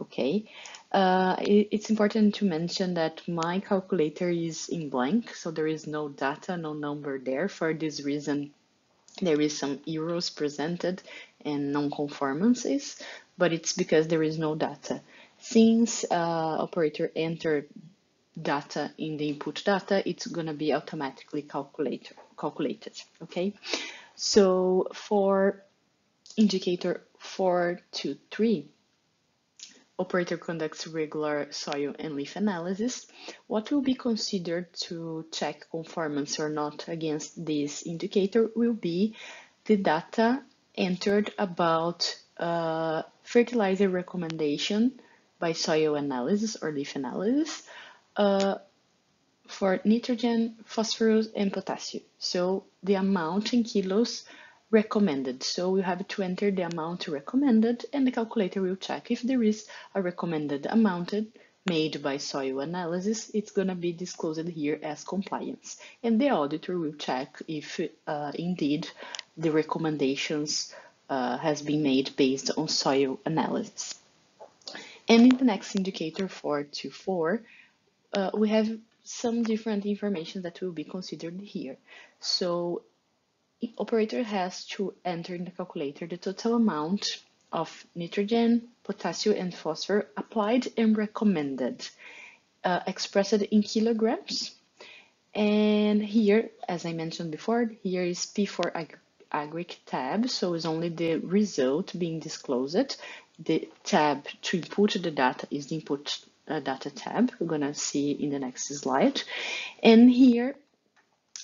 Speaker 1: Okay, uh, it, it's important to mention that my calculator is in blank, so there is no data, no number there. For this reason, there is some errors presented and non-conformances, but it's because there is no data. Since uh, operator entered data in the input data, it's gonna be automatically calculated, calculated, okay? So for indicator 423, operator conducts regular soil and leaf analysis, what will be considered to check conformance or not against this indicator will be the data entered about uh, fertilizer recommendation by soil analysis or leaf analysis uh, for nitrogen, phosphorus, and potassium. So the amount in kilos recommended. So you have to enter the amount recommended and the calculator will check if there is a recommended amount made by soil analysis, it's going to be disclosed here as compliance. And the auditor will check if uh, indeed the recommendations uh, has been made based on soil analysis. And in the next indicator four 424, uh, we have some different information that will be considered here. So operator has to enter in the calculator the total amount of nitrogen, potassium, and phosphorus applied and recommended, uh, expressed in kilograms. And here, as I mentioned before, here is P4 ag agric tab, so it's only the result being disclosed. The tab to input the data is the input uh, data tab, we're gonna see in the next slide. And here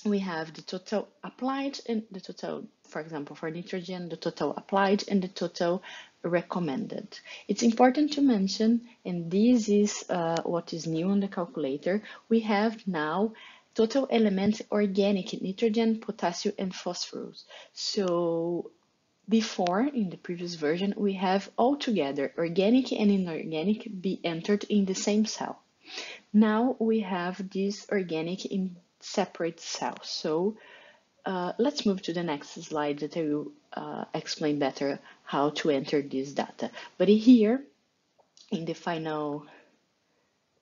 Speaker 1: we have the total applied and the total, for example, for nitrogen, the total applied and the total recommended. It's important to mention, and this is uh, what is new on the calculator, we have now total elements organic nitrogen, potassium, and phosphorus. So before, in the previous version, we have all together organic and inorganic be entered in the same cell. Now we have this organic in separate cells. So uh, let's move to the next slide that I will uh, explain better how to enter this data. But here, in the final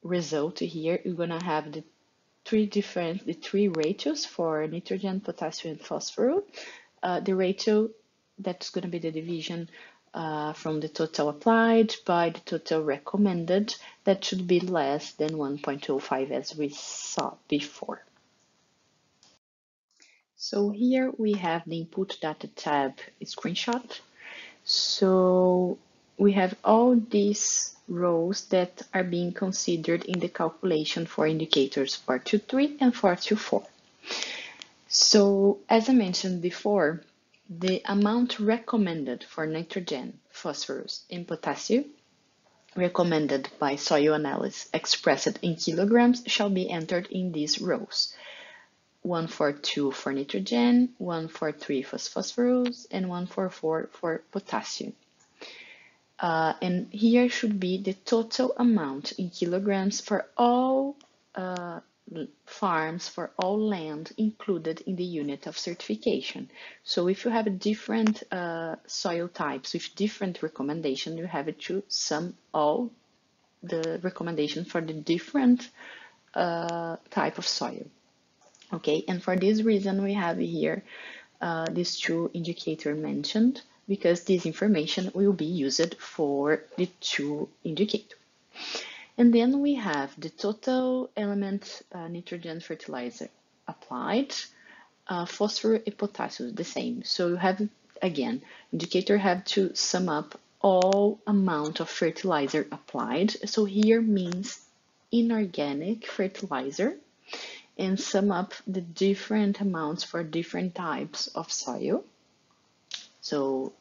Speaker 1: result here, you're gonna have the three different, the three ratios for nitrogen, potassium, and phosphorus. Uh, the ratio that's gonna be the division uh, from the total applied by the total recommended, that should be less than 1.05 as we saw before. So here we have the input data tab screenshot. So we have all these rows that are being considered in the calculation for indicators 423 and 424. So as I mentioned before, the amount recommended for nitrogen, phosphorus, and potassium recommended by soil analysis expressed in kilograms shall be entered in these rows. 142 for nitrogen, 143 for phosphorus, and 144 for potassium. Uh, and here should be the total amount in kilograms for all uh, farms, for all land included in the unit of certification. So if you have different uh, soil types with different recommendation, you have to sum all the recommendation for the different uh, type of soil. Okay, and for this reason, we have here uh, these two indicator mentioned because this information will be used for the two indicator. And then we have the total element uh, nitrogen fertilizer applied, uh, phosphorus and potassium, the same. So you have, again, indicator have to sum up all amount of fertilizer applied. So here means inorganic fertilizer and sum up the different amounts for different types of soil. So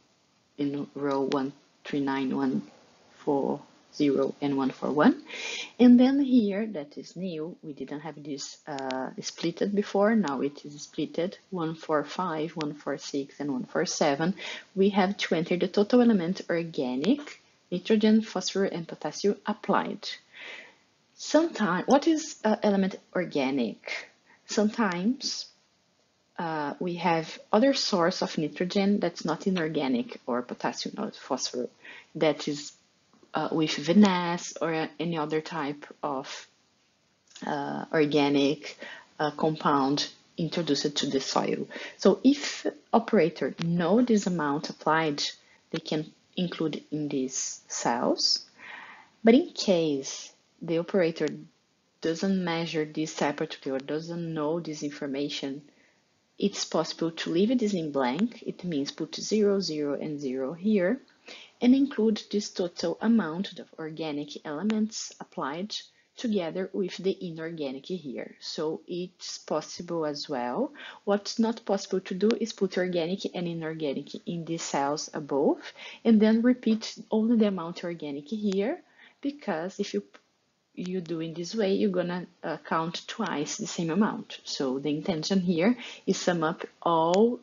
Speaker 1: in row 139, 140, and 141. And then here, that is new, we didn't have this uh, splitted before, now it is splitted 145, 146, and 147. We have to enter the total element organic, nitrogen, phosphorus, and potassium applied. Sometimes, what is uh, element organic? Sometimes uh, we have other source of nitrogen that's not inorganic or potassium or phosphorus that is uh, with vinasse or any other type of uh, organic uh, compound introduced to the soil. So if operator know this amount applied, they can include in these cells. But in case the operator doesn't measure this separately or doesn't know this information, it's possible to leave this in blank. It means put 0, 0, and 0 here and include this total amount of organic elements applied together with the inorganic here. So it's possible as well. What's not possible to do is put organic and inorganic in the cells above and then repeat only the amount organic here because if you you do in this way, you're gonna uh, count twice the same amount. So the intention here is sum up all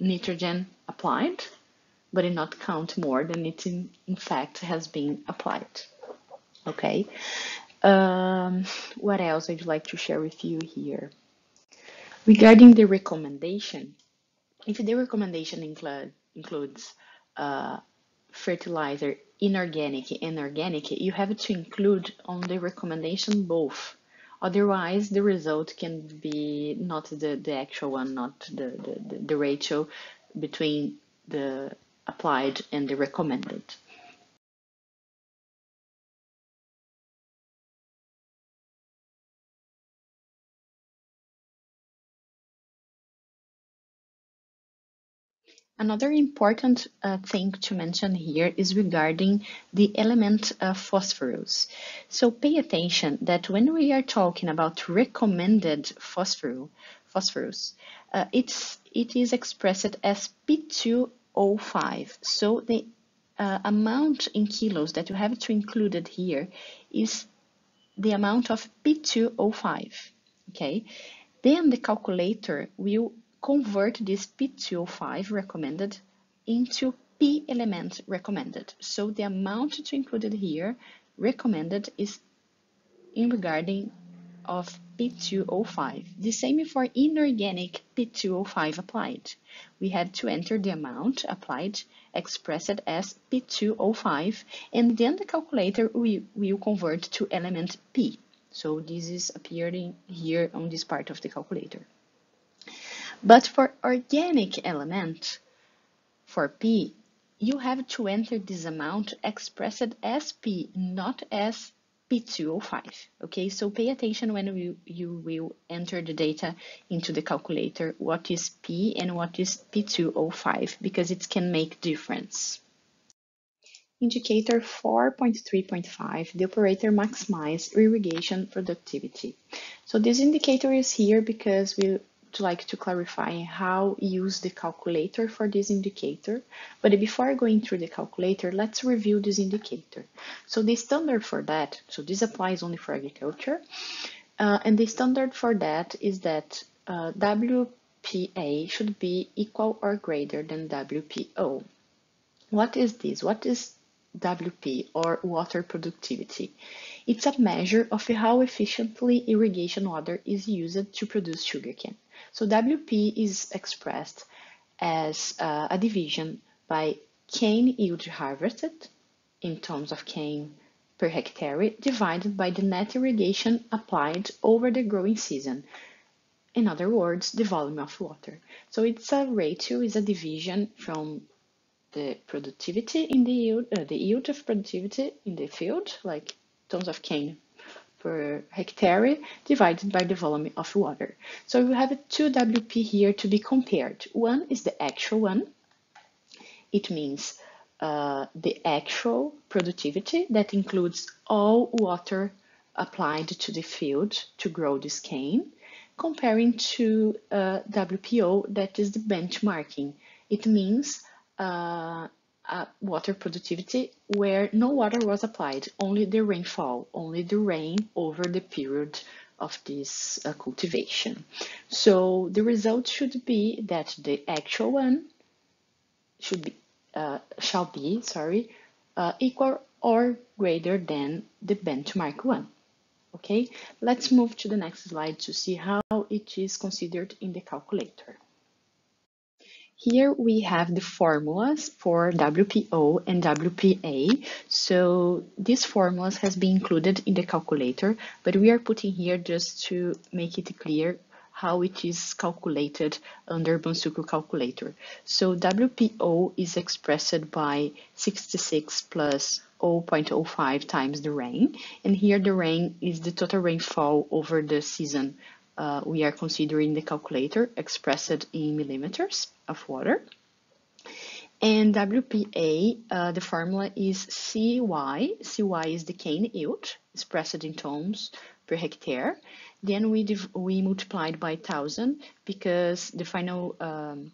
Speaker 1: nitrogen applied, but not count more than it in, in fact has been applied. Okay, um, what else I'd like to share with you here? Regarding the recommendation, if the recommendation include, includes uh, fertilizer inorganic and organic, you have to include on the recommendation both. Otherwise, the result can be not the, the actual one, not the, the, the ratio between the applied and the recommended. Another important uh, thing to mention here is regarding the element uh, phosphorus. So pay attention that when we are talking about recommended phosphorus, phosphorus uh, it's, it is expressed as P2O5. So the uh, amount in kilos that you have to include here is the amount of P2O5, okay? Then the calculator will convert this P2O5 recommended into P element recommended. So the amount to included here recommended is in regarding of P2O5. The same for inorganic P2O5 applied. We had to enter the amount applied expressed as P2O5 and then the calculator will, will convert to element P. So this is appearing here on this part of the calculator. But for organic element, for P, you have to enter this amount expressed as P, not as P2O5. Okay, so pay attention when you, you will enter the data into the calculator, what is P and what is P2O5, because it can make difference. Indicator 4.3.5, the operator maximize irrigation productivity. So this indicator is here because we to like to clarify how use the calculator for this indicator. But before going through the calculator, let's review this indicator. So the standard for that, so this applies only for agriculture, uh, and the standard for that is that uh, WPA should be equal or greater than WPO. What is this? What is WP or water productivity? It's a measure of how efficiently irrigation water is used to produce sugarcane. So WP is expressed as uh, a division by cane yield harvested in tons of cane per hectare divided by the net irrigation applied over the growing season. In other words, the volume of water. So it's a ratio, is a division from the productivity in the yield, uh, the yield of productivity in the field, like tons of cane per hectare divided by the volume of water. So we have two WP here to be compared. One is the actual one. It means uh, the actual productivity that includes all water applied to the field to grow this cane, comparing to uh, WPO, that is the benchmarking. It means uh, uh, water productivity where no water was applied, only the rainfall, only the rain over the period of this uh, cultivation. So the result should be that the actual one should be uh, shall be sorry uh, equal or greater than the benchmark one. Okay, let's move to the next slide to see how it is considered in the calculator. Here we have the formulas for WPO and WPA. So these formulas has been included in the calculator, but we are putting here just to make it clear how it is calculated under Bonsucro calculator. So WPO is expressed by 66 plus 0.05 times the rain. And here the rain is the total rainfall over the season. Uh, we are considering the calculator expressed in millimeters of water. And WPA, uh, the formula is CY. CY is the cane yield, expressed in tons per hectare. Then we, we multiplied by 1,000 because the final um,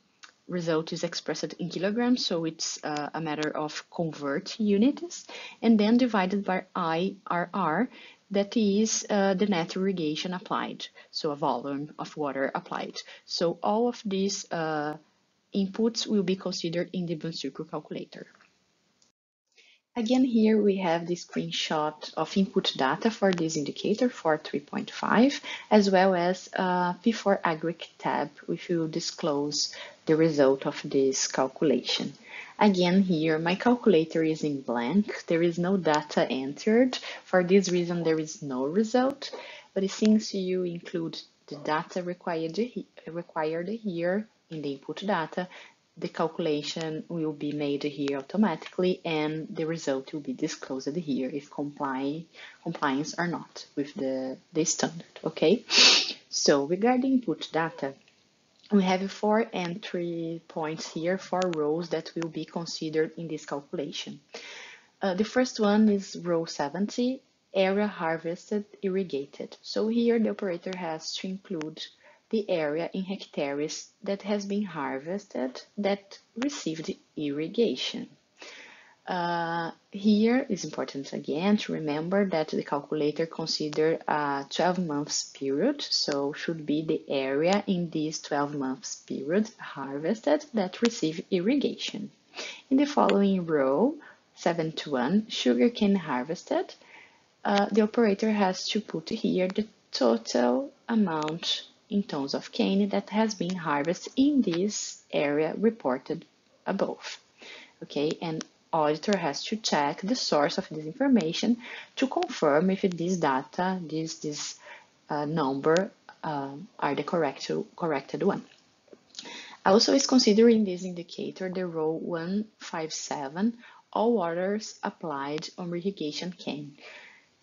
Speaker 1: result is expressed in kilograms, so it's uh, a matter of convert units. And then divided by IRR, that is uh, the net irrigation applied, so a volume of water applied. So all of these uh, inputs will be considered in the Bonsucro calculator. Again, here we have the screenshot of input data for this indicator for 3.5, as well as a P4 Agric tab, which will disclose the result of this calculation. Again, here my calculator is in blank. There is no data entered. For this reason, there is no result. But since you include the data required, required here in the input data, the calculation will be made here automatically and the result will be disclosed here if comply, compliance or not with the, the standard, okay? So regarding input data, we have four entry points here, four rows that will be considered in this calculation. Uh, the first one is row 70, area harvested irrigated. So here the operator has to include the area in hectares that has been harvested that received irrigation. Uh, here is important again to remember that the calculator consider a 12 months period, so should be the area in this 12 months period harvested that receive irrigation. In the following row, 7 to 1, sugarcane harvested, uh, the operator has to put here the total amount in tons of cane that has been harvested in this area reported above. Okay, and auditor has to check the source of this information to confirm if this data, this, this uh, number uh, are the correct, corrected one. Also is considering this indicator the row 157, all waters applied on irrigation cane.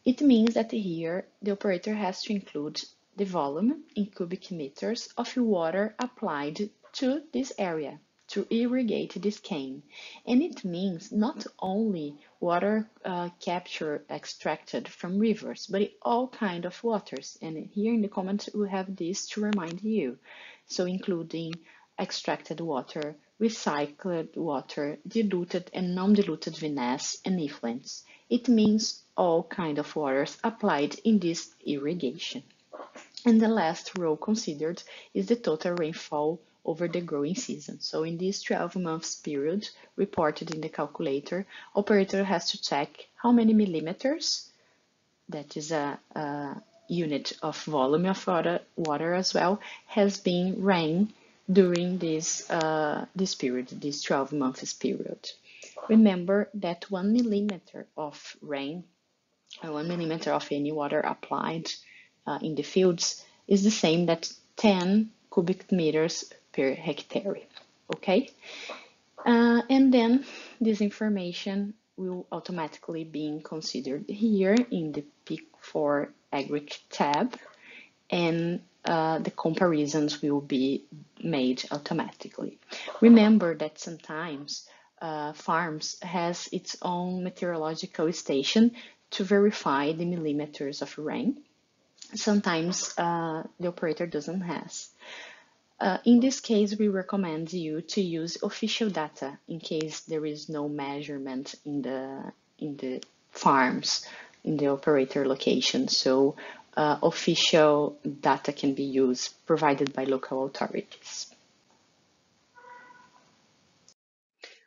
Speaker 1: It means that here the operator has to include the volume in cubic meters of water applied to this area to irrigate this cane. And it means not only water uh, capture extracted from rivers, but all kind of waters. And here in the comments, we have this to remind you. So including extracted water, recycled water, diluted and non-diluted vinasse and effluents. It means all kind of waters applied in this irrigation. And the last row considered is the total rainfall over the growing season. So in this 12 months period reported in the calculator, operator has to check how many millimeters, that is a, a unit of volume of water, water as well, has been rain during this, uh, this period, this 12 months period. Remember that one millimeter of rain, or one millimeter of any water applied uh, in the fields is the same that 10 cubic meters per hectare, okay? Uh, and then this information will automatically be considered here in the P4 Agric tab and uh, the comparisons will be made automatically. Remember that sometimes uh, farms has its own meteorological station to verify the millimeters of rain sometimes uh, the operator doesn't has. Uh, in this case, we recommend you to use official data in case there is no measurement in the in the farms in the operator location. So uh, official data can be used provided by local authorities.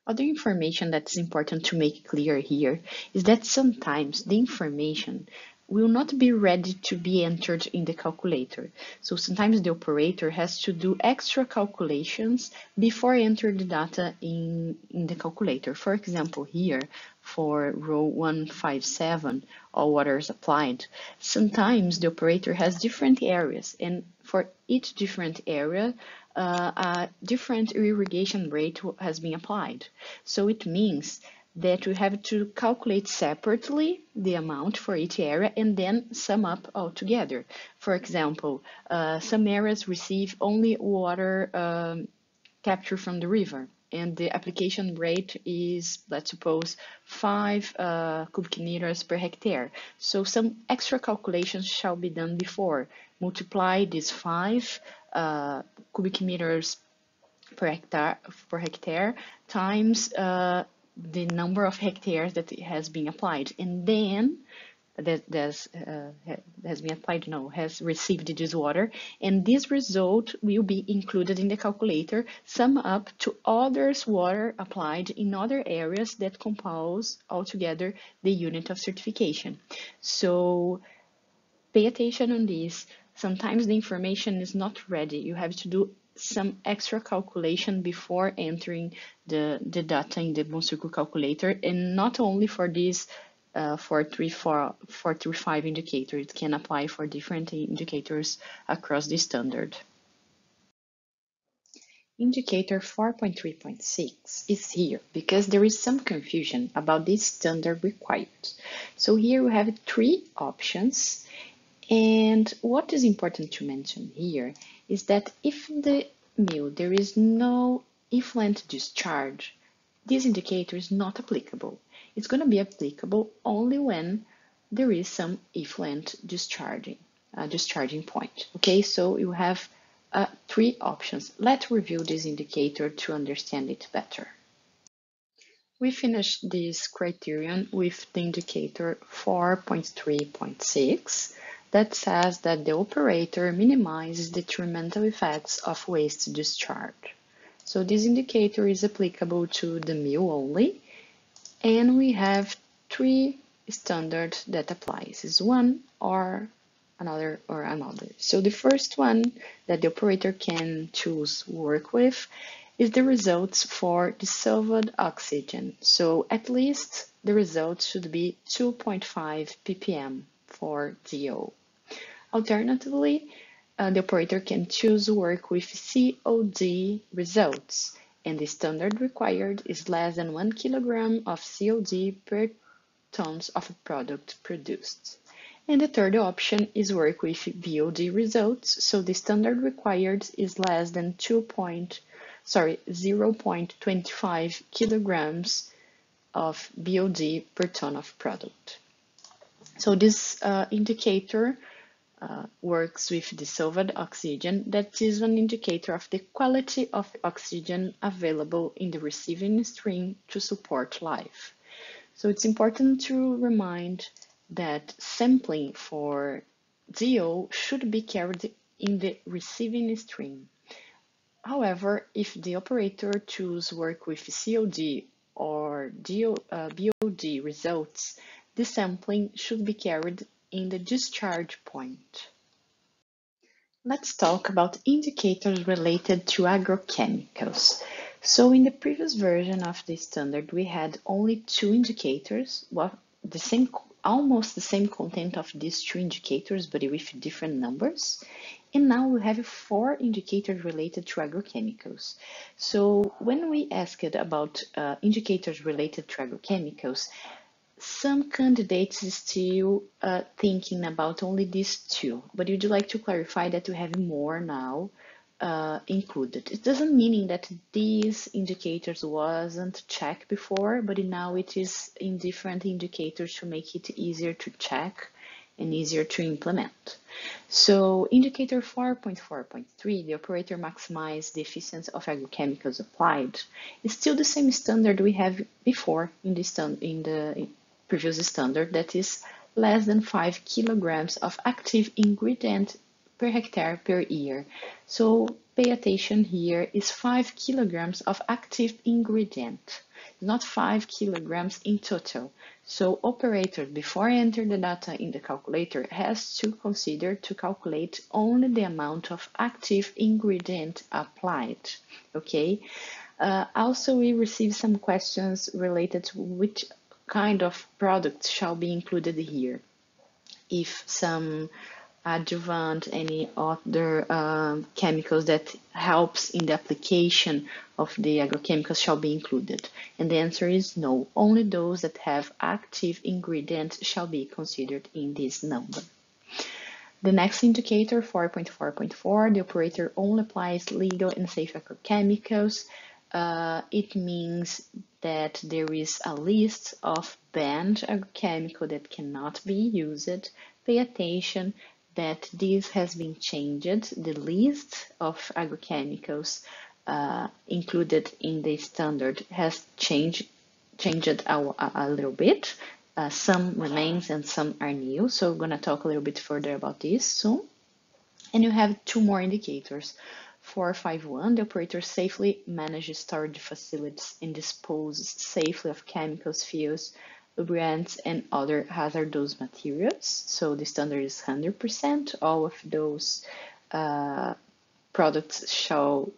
Speaker 1: Other information that's important to make clear here is that sometimes the information will not be ready to be entered in the calculator. So sometimes the operator has to do extra calculations before enter the data in, in the calculator. For example, here for row 157, all waters applied, sometimes the operator has different areas and for each different area, uh, a different irrigation rate has been applied. So it means that we have to calculate separately the amount for each area and then sum up all together. For example, uh, some areas receive only water um, capture from the river and the application rate is, let's suppose, 5 uh, cubic meters per hectare. So some extra calculations shall be done before. Multiply these 5 uh, cubic meters per hectare, per hectare times uh, the number of hectares that has been applied and then that has, uh, has been applied, no, has received this water, and this result will be included in the calculator, sum up to others water applied in other areas that compose altogether the unit of certification. So pay attention on this. Sometimes the information is not ready. You have to do some extra calculation before entering the, the data in the Bonsucro calculator and not only for this uh, 435 indicator, it can apply for different indicators across the standard. Indicator 4.3.6 is here because there is some confusion about this standard required. So here we have three options and what is important to mention here is that if the mill there is no effluent discharge, this indicator is not applicable. It's going to be applicable only when there is some effluent discharging, uh, discharging point. Okay, so you have uh, three options. Let's review this indicator to understand it better. We finished this criterion with the indicator 4.3.6 that says that the operator minimizes detrimental effects of waste discharge. So this indicator is applicable to the mill only, and we have three standards that applies. Is one or another or another. So the first one that the operator can choose work with is the results for dissolved oxygen. So at least the results should be 2.5 ppm for DO. Alternatively, uh, the operator can choose work with COD results, and the standard required is less than 1 kilogram of COD per tons of product produced. And the third option is work with BOD results, so the standard required is less than 2. Point, sorry, 0.25 kilograms of BOD per ton of product. So this uh, indicator uh, works with dissolved oxygen, that is an indicator of the quality of oxygen available in the receiving stream to support life. So it's important to remind that sampling for DO should be carried in the receiving stream. However, if the operator choose work with COD or DO, uh, BOD results, the sampling should be carried in the discharge point. Let's talk about indicators related to agrochemicals. So in the previous version of the standard, we had only two indicators, well, the same, almost the same content of these two indicators, but with different numbers. And now we have four indicators related to agrochemicals. So when we asked about uh, indicators related to agrochemicals, some candidates still uh, thinking about only these two, but would you like to clarify that you have more now uh, included? It doesn't mean that these indicators wasn't checked before, but now it is in different indicators to make it easier to check and easier to implement. So indicator 4.4.3, the operator maximize the efficiency of agrochemicals applied, is still the same standard we have before in the, in the previous standard that is less than 5 kilograms of active ingredient per hectare per year. So pay attention here is 5 kilograms of active ingredient. not 5 kilograms in total. So operator, before enter the data in the calculator, has to consider to calculate only the amount of active ingredient applied, okay? Uh, also, we received some questions related to which kind of products shall be included here. If some adjuvant, any other um, chemicals that helps in the application of the agrochemicals shall be included? And the answer is no. Only those that have active ingredients shall be considered in this number. The next indicator, 4.4.4, the operator only applies legal and safe agrochemicals uh, it means that there is a list of banned agrochemical that cannot be used. Pay attention that this has been changed. The list of agrochemicals uh, included in the standard has changed changed a, a little bit. Uh, some remains and some are new. So we're going to talk a little bit further about this soon. And you have two more indicators. 451, the operator safely manages storage facilities and disposes safely of chemicals, fuels, lubricants, and other hazardous materials. So the standard is 100%. All of those uh, products shall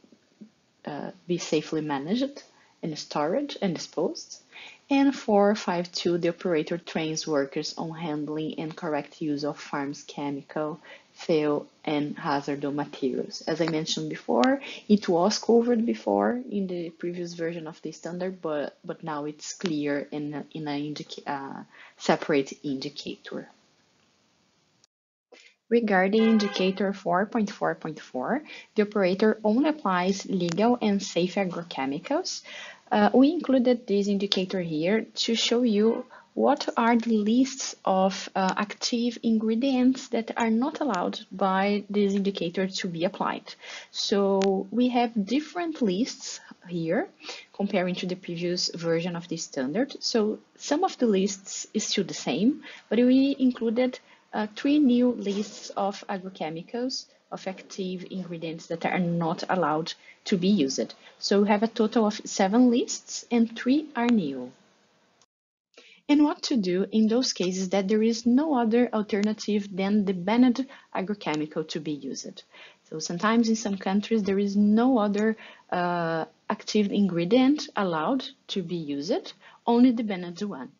Speaker 1: uh, be safely managed and stored and disposed. And 452, the operator trains workers on handling and correct use of farms chemical, fuel, and hazardous materials. As I mentioned before, it was covered before in the previous version of the standard, but, but now it's clear in, in a indica uh, separate indicator. Regarding indicator 4.4.4, the operator only applies legal and safe agrochemicals, uh, we included this indicator here to show you what are the lists of uh, active ingredients that are not allowed by this indicator to be applied. So we have different lists here comparing to the previous version of the standard. So some of the lists is still the same, but we included uh, three new lists of agrochemicals of active ingredients that are not allowed to be used. So we have a total of seven lists and three are new. And what to do in those cases that there is no other alternative than the banned agrochemical to be used. So sometimes in some countries there is no other uh, active ingredient allowed to be used, only the banned one.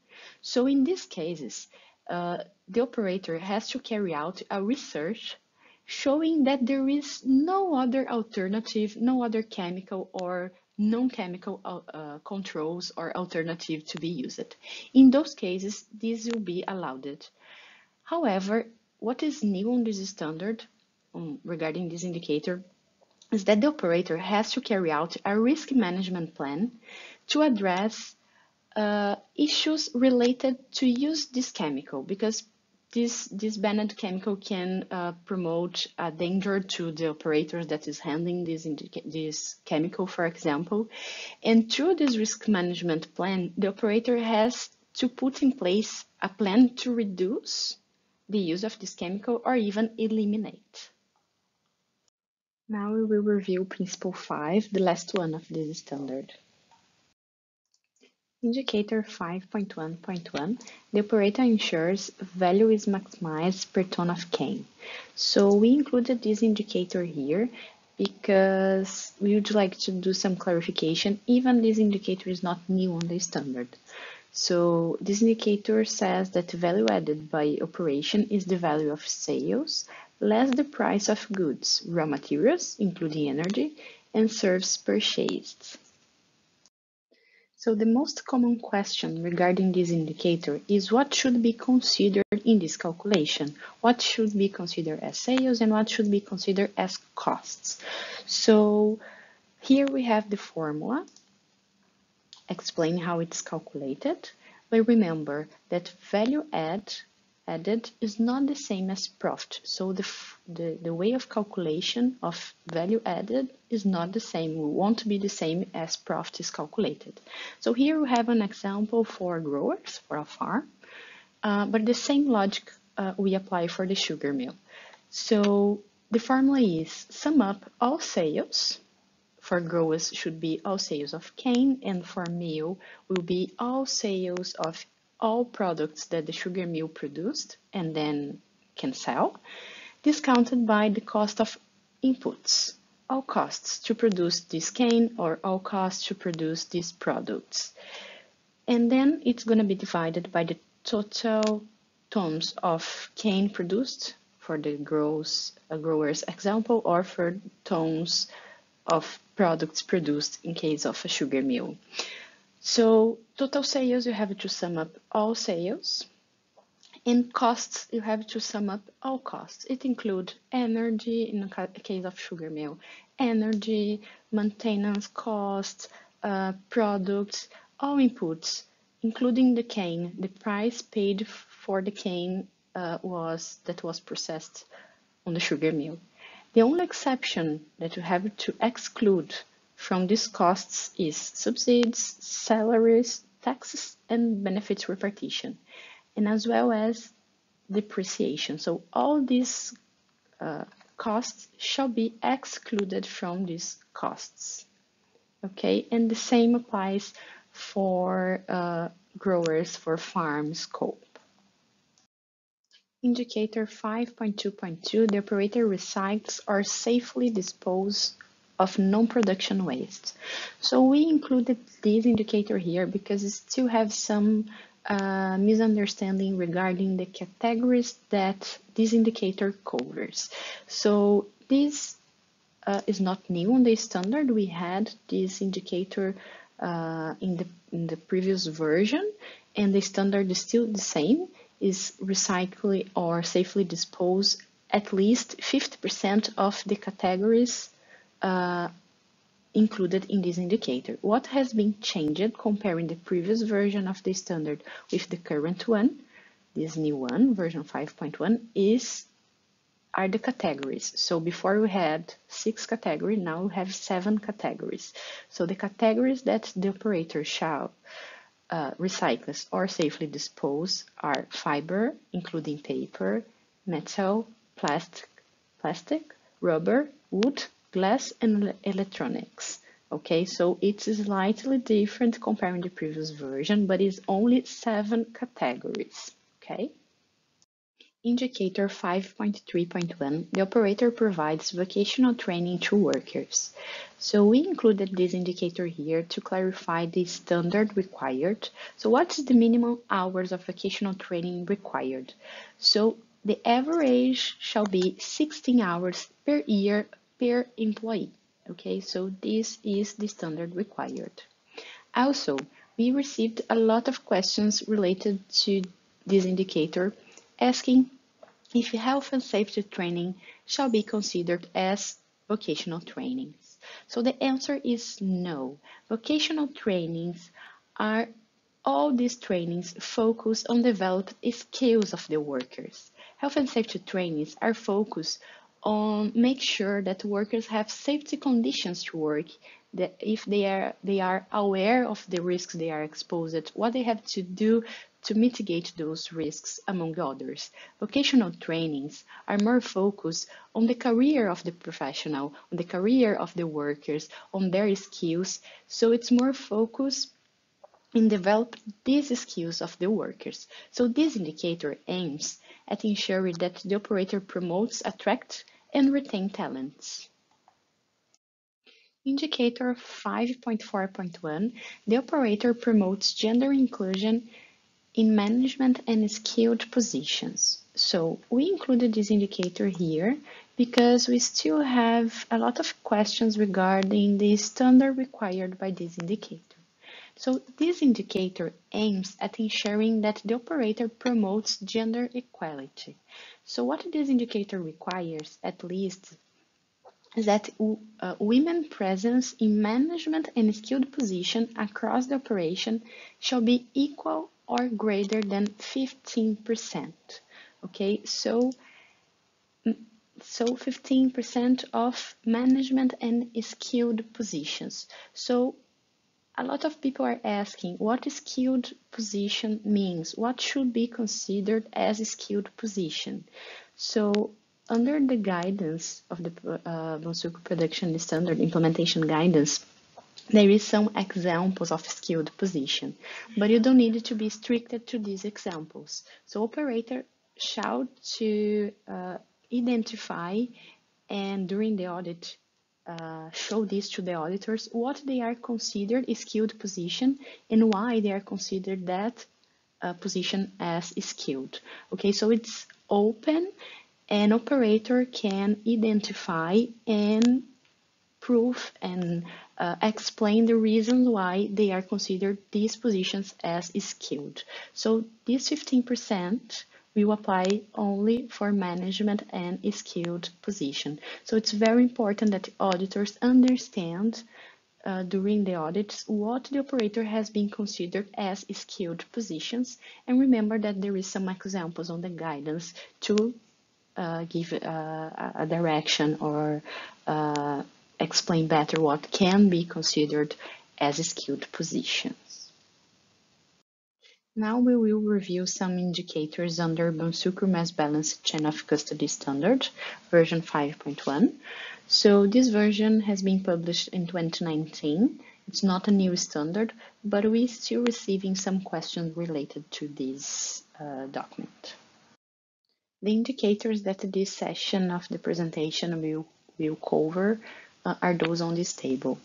Speaker 1: So in these cases, uh, the operator has to carry out a research showing that there is no other alternative, no other chemical or non-chemical uh, uh, controls or alternative to be used. In those cases, this will be allowed. However, what is new on this standard um, regarding this indicator is that the operator has to carry out a risk management plan to address uh, issues related to use this chemical because this, this banned chemical can uh, promote a danger to the operator that is handling this, this chemical, for example. And through this risk management plan, the operator has to put in place a plan to reduce the use of this chemical or even eliminate. Now we will review Principle 5, the last one of this standard. Indicator 5.1.1, the operator ensures value is maximized per ton of cane. So we included this indicator here because we would like to do some clarification. Even this indicator is not new on the standard. So this indicator says that value added by operation is the value of sales less the price of goods, raw materials, including energy, and services purchased. So the most common question regarding this indicator is what should be considered in this calculation? What should be considered as sales and what should be considered as costs? So here we have the formula explaining how it's calculated. But remember that value add added is not the same as profit. So the, the, the way of calculation of value added is not the same, it won't be the same as profit is calculated. So here we have an example for growers, for a farm, uh, but the same logic uh, we apply for the sugar mill. So the formula is sum up all sales for growers should be all sales of cane and for meal will be all sales of all products that the sugar mill produced and then can sell, discounted by the cost of inputs, all costs to produce this cane or all costs to produce these products. And then it's going to be divided by the total tons of cane produced for the grows, uh, growers example or for tons of products produced in case of a sugar mill. So total sales, you have to sum up all sales. In costs, you have to sum up all costs. It includes energy, in the case of sugar mill, energy, maintenance costs, uh, products, all inputs, including the cane. The price paid for the cane uh, was that was processed on the sugar mill. The only exception that you have to exclude from these costs is subsidies, salaries, taxes, and benefits repartition, and as well as depreciation. So all these uh, costs shall be excluded from these costs. Okay, and the same applies for uh, growers for farm scope. Indicator 5.2.2, the operator recycles or safely disposes of non-production waste. So we included this indicator here because it still have some uh, misunderstanding regarding the categories that this indicator covers. So this uh, is not new on the standard. We had this indicator uh, in, the, in the previous version and the standard is still the same is recycle or safely dispose at least 50% of the categories uh, included in this indicator. What has been changed comparing the previous version of the standard with the current one, this new one, version 5.1, is are the categories. So before we had six categories, now we have seven categories. So the categories that the operator shall uh, recycles or safely dispose are fiber, including paper, metal, plastic, plastic, rubber, wood, glass, and electronics. Okay, so it's slightly different comparing the previous version, but it's only seven categories. Okay. Indicator 5.3.1, the operator provides vocational training to workers. So we included this indicator here to clarify the standard required. So what's the minimum hours of vocational training required? So the average shall be 16 hours per year per employee. Okay, so this is the standard required. Also, we received a lot of questions related to this indicator asking if health and safety training shall be considered as vocational trainings. So the answer is no. Vocational trainings are all these trainings focus on developed skills of the workers. Health and safety trainings are focused on make sure that workers have safety conditions to work that if they are they are aware of the risks they are exposed what they have to do to mitigate those risks, among others. Vocational trainings are more focused on the career of the professional, on the career of the workers, on their skills, so it's more focused in develop these skills of the workers. So this indicator aims at ensuring that the operator promotes, attract, and retain talents. Indicator 5.4.1, the operator promotes gender inclusion in management and skilled positions. So we included this indicator here because we still have a lot of questions regarding the standard required by this indicator. So this indicator aims at ensuring that the operator promotes gender equality. So what this indicator requires, at least, is that uh, women presence in management and skilled position across the operation shall be equal or greater than 15%. Okay, so so 15% of management and skilled positions. So a lot of people are asking what a skilled position means, what should be considered as a skilled position. So under the guidance of the uh, Production Standard Implementation Guidance, there is some examples of skilled position, but you don't need to be stricted to these examples. So operator shall to uh, identify and during the audit uh, show this to the auditors what they are considered a skilled position and why they are considered that uh, position as skilled. Okay, so it's open an operator can identify and prove and uh, explain the reasons why they are considered these positions as skilled. So this 15% will apply only for management and skilled position. So it's very important that auditors understand uh, during the audits what the operator has been considered as skilled positions and remember that there is some examples on the guidance to uh, give uh, a direction or uh, explain better what can be considered as skilled positions. Now we will review some indicators under Bonsucro Mass Balance Chain of Custody Standard, version 5.1. So this version has been published in 2019. It's not a new standard, but we're still receiving some questions related to this uh, document. The indicators that this session of the presentation will, will cover uh, are those on this table.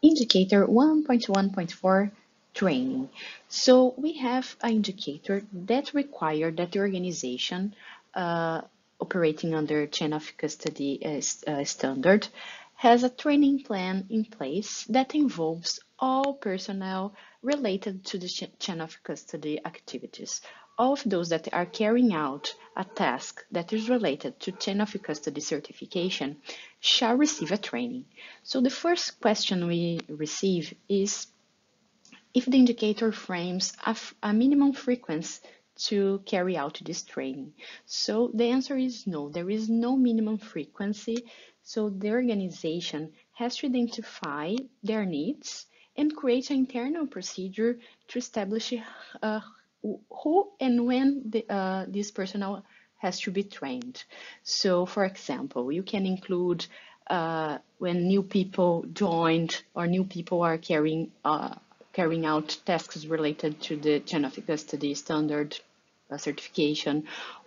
Speaker 1: Indicator 1.1.4 training. So we have an indicator that require that the organization uh, operating under chain of custody uh, uh standard has a training plan in place that involves all personnel related to the chain of custody activities all of those that are carrying out a task that is related to chain of custody certification shall receive a training. So the first question we receive is if the indicator frames a, a minimum frequency to carry out this training. So the answer is no, there is no minimum frequency. So the organization has to identify their needs and create an internal procedure to establish uh, who and when the, uh, this personnel has to be trained. So, for example, you can include uh, when new people joined or new people are carrying uh, carrying out tasks related to the chain of custody standard uh, certification,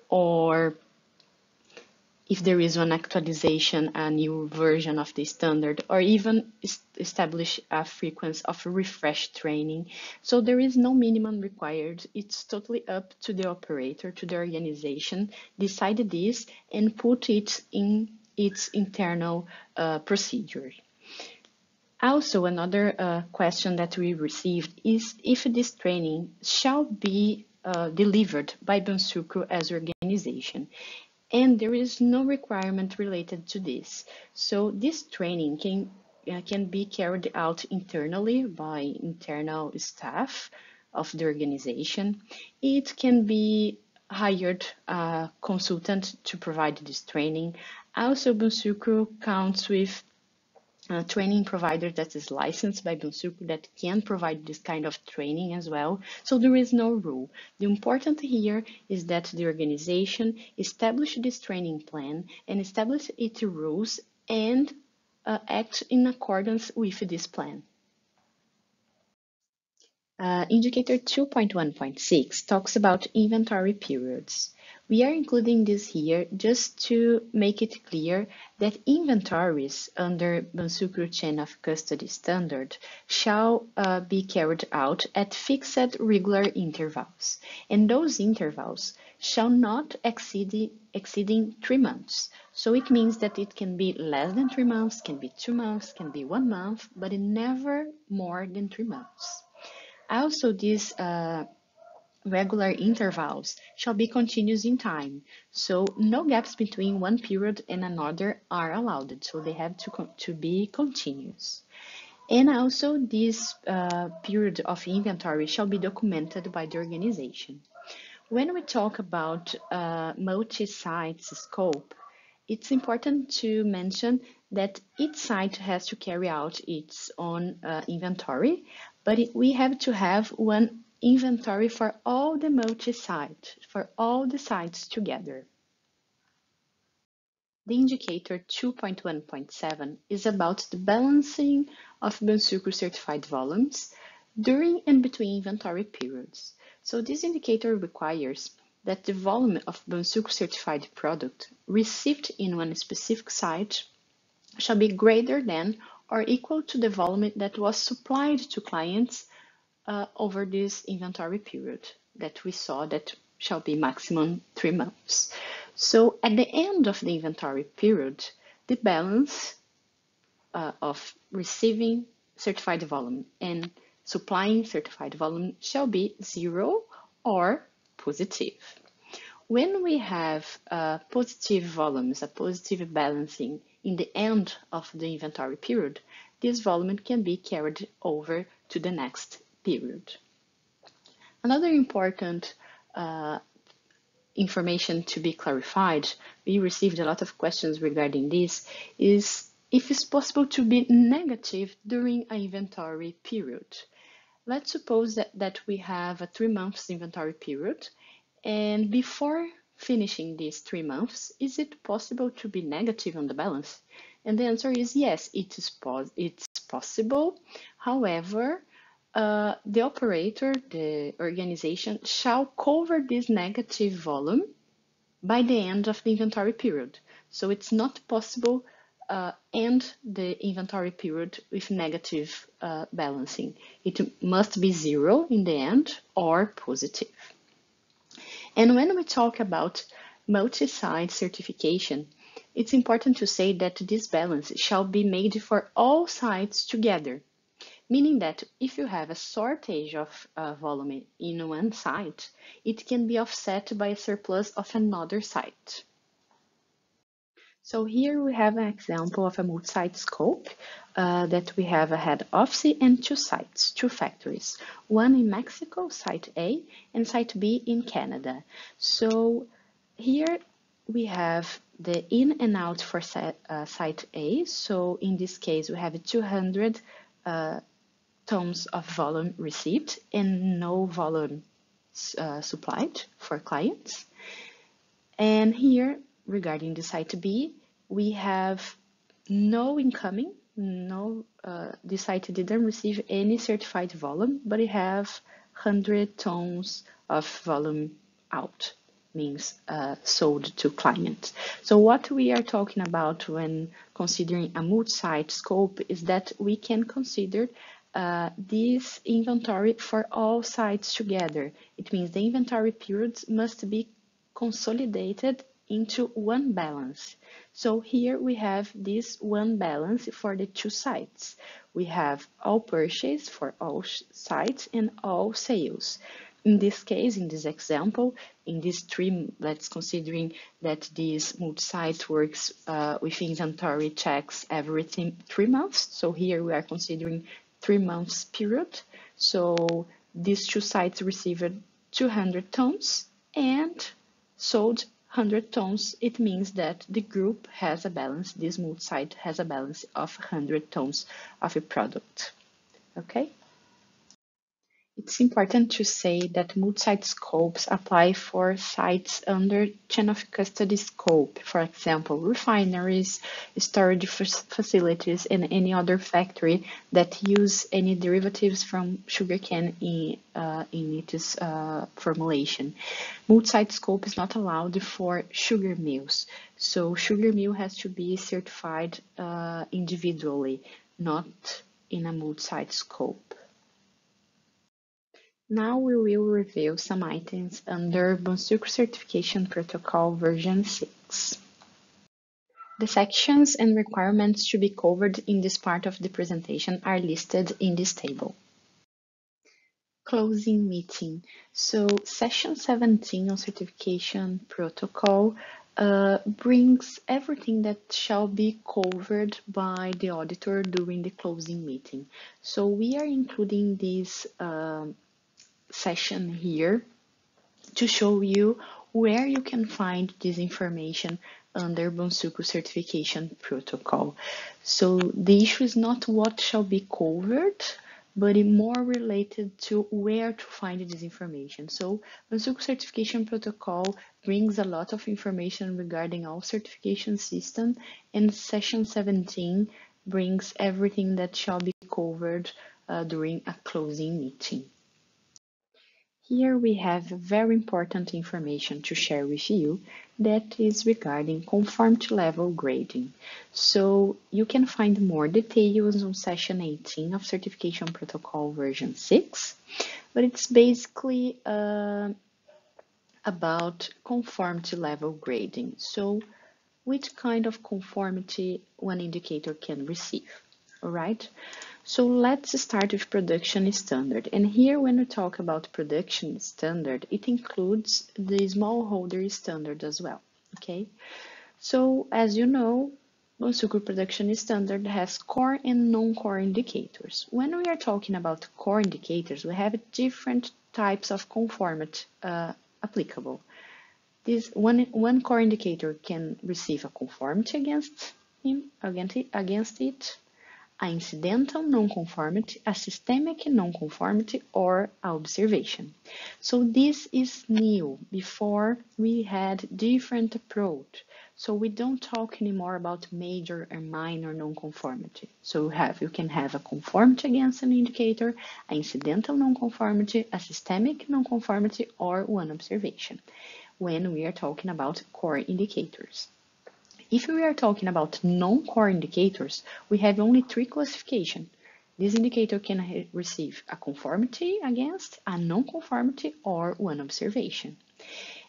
Speaker 1: or if there is an actualization, a new version of the standard, or even establish a frequency of refresh training. So there is no minimum required. It's totally up to the operator, to the organization, decide this and put it in its internal uh, procedure. Also, another uh, question that we received is if this training shall be uh, delivered by Bonsucro as organization and there is no requirement related to this. So this training can, uh, can be carried out internally by internal staff of the organization. It can be hired a consultant to provide this training. Also, Bonsucro counts with a training provider that is licensed by Bonsucro that can provide this kind of training as well. So there is no rule. The important here is that the organization establish this training plan and establish its rules and uh, act in accordance with this plan. Uh, indicator 2.1.6 talks about inventory periods. We are including this here just to make it clear that inventories under Bonsucro Chain of Custody Standard shall uh, be carried out at fixed regular intervals, and those intervals shall not exceed exceeding three months. So it means that it can be less than three months, can be two months, can be one month, but never more than three months. Also, these uh, regular intervals shall be continuous in time, so no gaps between one period and another are allowed, so they have to, to be continuous. And also this uh, period of inventory shall be documented by the organization. When we talk about uh, multi-site scope, it's important to mention that each site has to carry out its own uh, inventory, but it, we have to have one inventory for all the multi-site, for all the sites together. The indicator 2.1.7 is about the balancing of Bonsucro certified volumes during and between inventory periods. So this indicator requires that the volume of Bonsucro certified product received in one specific site shall be greater than or equal to the volume that was supplied to clients uh, over this inventory period that we saw that shall be maximum three months. So at the end of the inventory period, the balance uh, of receiving certified volume and supplying certified volume shall be zero or positive. When we have uh, positive volumes, a positive balancing in the end of the inventory period, this volume can be carried over to the next period. Another important uh, information to be clarified, we received a lot of questions regarding this, is if it's possible to be negative during an inventory period. Let's suppose that, that we have a three months inventory period and before finishing these three months, is it possible to be negative on the balance? And the answer is yes, it is pos it's possible. However, uh, the operator, the organization, shall cover this negative volume by the end of the inventory period. So it's not possible uh, end the inventory period with negative uh, balancing. It must be zero in the end or positive. And when we talk about multi-site certification, it's important to say that this balance shall be made for all sites together meaning that if you have a shortage of uh, volume in one site, it can be offset by a surplus of another site. So here we have an example of a multi-site scope uh, that we have a head office and two sites, two factories, one in Mexico, site A, and site B in Canada. So here we have the in and out for uh, site A. So in this case, we have 200 uh, tons of volume received and no volume uh, supplied for clients. And here, regarding the site B, we have no incoming, no, uh, the site didn't receive any certified volume, but it have 100 tons of volume out, means uh, sold to clients. So what we are talking about when considering a multi-site scope is that we can consider uh, this inventory for all sites together. It means the inventory periods must be consolidated into one balance. So here we have this one balance for the two sites. We have all purchase for all sites and all sales. In this case, in this example, in this three, let's considering that this multi-site works uh, with inventory checks every three months. So here we are considering three months period. So these two sites received 200 tons and sold 100 tons. It means that the group has a balance, this multi-site has a balance of 100 tons of a product. Okay? It's important to say that multi-site scopes apply for sites under chain of custody scope, for example, refineries, storage facilities, and any other factory that use any derivatives from sugarcane in, uh, in its uh, formulation. Multi-site scope is not allowed for sugar mills, so sugar mill has to be certified uh, individually, not in a multi-site scope. Now we will review some items under Bonsucro Certification Protocol version 6. The sections and requirements to be covered in this part of the presentation are listed in this table. Closing meeting. So session 17 on certification protocol uh, brings everything that shall be covered by the auditor during the closing meeting. So we are including these uh, session here to show you where you can find this information under Bonsucro certification protocol. So the issue is not what shall be covered, but more related to where to find this information. So Bonsucro certification protocol brings a lot of information regarding our certification system and session 17 brings everything that shall be covered uh, during a closing meeting. Here we have very important information to share with you that is regarding conformity level grading. So you can find more details on session 18 of certification protocol version 6, but it's basically uh, about conformity level grading. So which kind of conformity one indicator can receive, all right? So let's start with production standard. And here when we talk about production standard, it includes the smallholder standard as well, okay? So as you know, Bonsucro production standard has core and non-core indicators. When we are talking about core indicators, we have different types of conformity uh, applicable. This one, one core indicator can receive a conformity against him, against it, against it a incidental nonconformity, a systemic nonconformity, or observation. So this is new. Before we had different approach. So we don't talk anymore about major and minor nonconformity. So you have you can have a conformity against an indicator, an incidental nonconformity, a systemic nonconformity, or one observation when we are talking about core indicators. If we are talking about non-core indicators, we have only three classification. This indicator can receive a conformity against, a non-conformity, or one observation.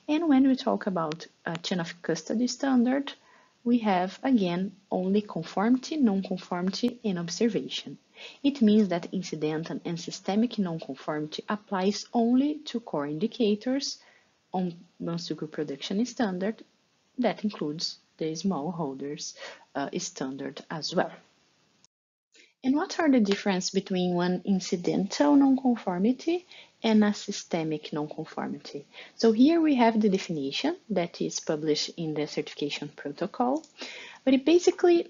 Speaker 1: And when we talk about a chain of custody standard, we have again only conformity, non-conformity, and observation. It means that incidental and systemic non-conformity applies only to core indicators on Bonsucro production standard that includes the smallholders uh, standard as well. And what are the difference between one incidental nonconformity and a systemic nonconformity? So here we have the definition that is published in the certification protocol, but it basically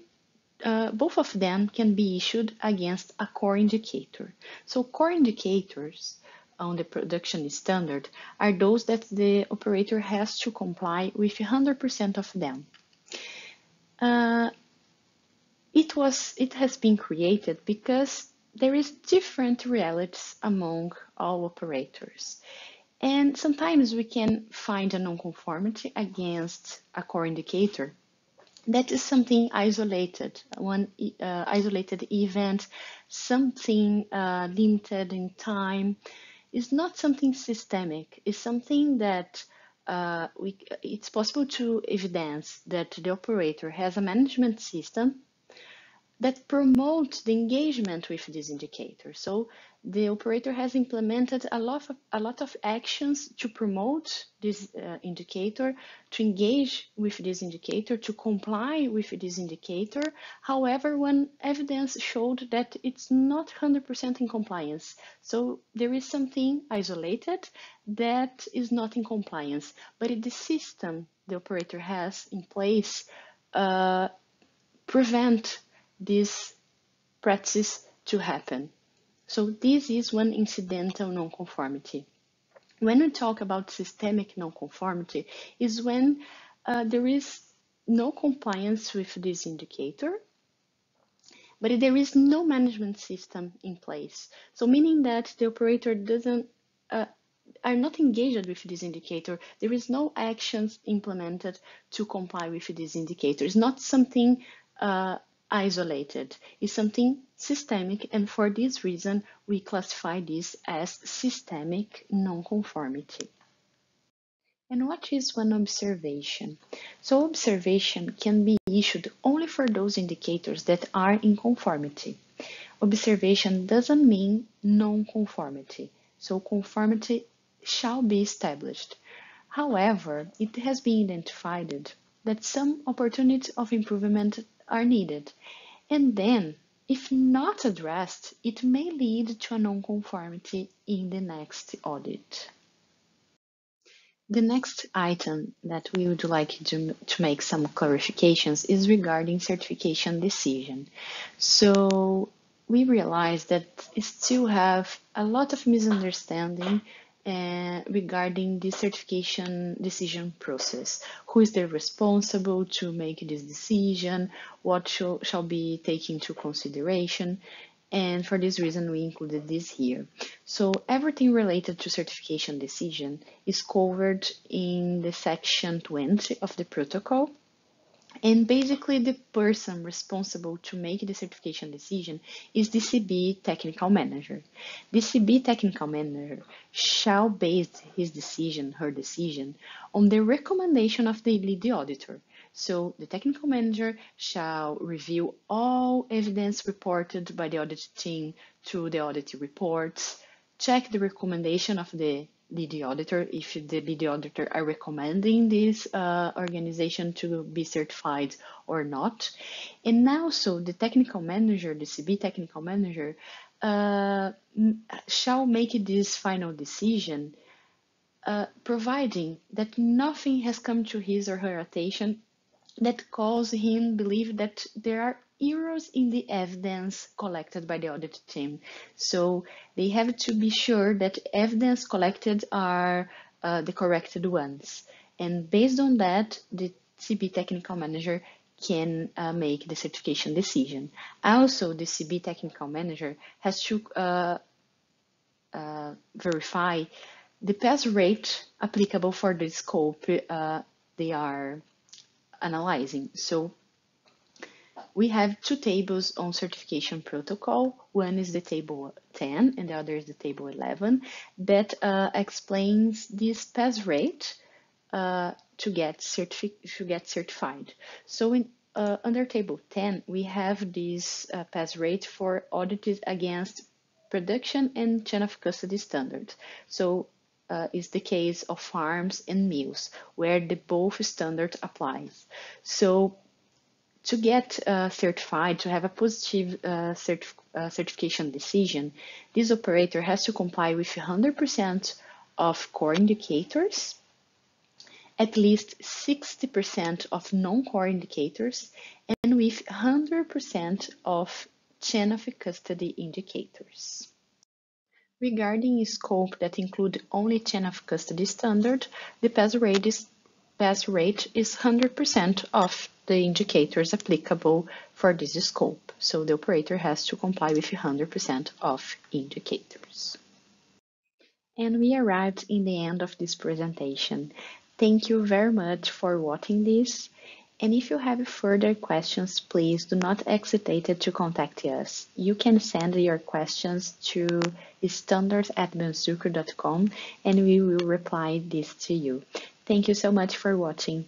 Speaker 1: uh, both of them can be issued against a core indicator. So core indicators on the production standard are those that the operator has to comply with 100% of them. Uh, it was it has been created because there is different realities among all operators. And sometimes we can find a nonconformity against a core indicator. That is something isolated, one uh, isolated event, something uh, limited in time. Is not something systemic. It's something that uh, we, it's possible to evidence that the operator has a management system that promotes the engagement with this indicator. So the operator has implemented a lot of, a lot of actions to promote this uh, indicator, to engage with this indicator, to comply with this indicator. However, when evidence showed that it's not 100% in compliance, so there is something isolated that is not in compliance, but the system the operator has in place uh, prevent this practice to happen. So this is one incidental nonconformity. When we talk about systemic nonconformity is when uh, there is no compliance with this indicator, but there is no management system in place. So meaning that the operator doesn't uh, are not engaged with this indicator. There is no actions implemented to comply with this indicator. It's not something uh, isolated. It's something systemic, and for this reason, we classify this as systemic nonconformity. And what is one observation? So observation can be issued only for those indicators that are in conformity. Observation doesn't mean non-conformity. So conformity shall be established. However, it has been identified that some opportunities of improvement are needed. And then, if not addressed, it may lead to a nonconformity in the next audit. The next item that we would like to, to make some clarifications is regarding certification decision. So we realize that we still have a lot of misunderstanding uh, regarding the certification decision process. Who is the responsible to make this decision? What shall, shall be taken into consideration? And for this reason, we included this here. So everything related to certification decision is covered in the section 20 of the protocol. And basically the person responsible to make the certification decision is the CB technical manager. The CB technical manager shall base his decision, her decision, on the recommendation of the lead auditor. So the technical manager shall review all evidence reported by the audit team through the audit reports, check the recommendation of the lead auditor if the lead auditor are recommending this uh, organization to be certified or not. And also the technical manager, the CB technical manager, uh, shall make this final decision uh, providing that nothing has come to his or her attention that cause him believe that there are errors in the evidence collected by the audit team. So they have to be sure that evidence collected are uh, the corrected ones. And based on that, the CB technical manager can uh, make the certification decision. Also, the CB technical manager has to uh, uh, verify the pass rate applicable for the scope uh, they are analyzing. So we have two tables on certification protocol. One is the table 10 and the other is the table 11 that uh, explains this pass rate uh, to, get to get certified. So in uh, under table 10, we have this uh, pass rate for audited against production and chain of custody standards. So uh, is the case of farms and mills, where the both standard applies. So to get uh, certified, to have a positive uh, certif uh, certification decision, this operator has to comply with 100% of core indicators, at least 60% of non-core indicators, and with 100% of chain of custody indicators. Regarding a scope that include only chain of custody standard, the pass rate is pass rate is 100% of the indicators applicable for this scope. So the operator has to comply with 100% of indicators. And we arrived in the end of this presentation. Thank you very much for watching this. And if you have further questions, please do not hesitate to contact us. You can send your questions to standard at and we will reply this to you. Thank you so much for watching.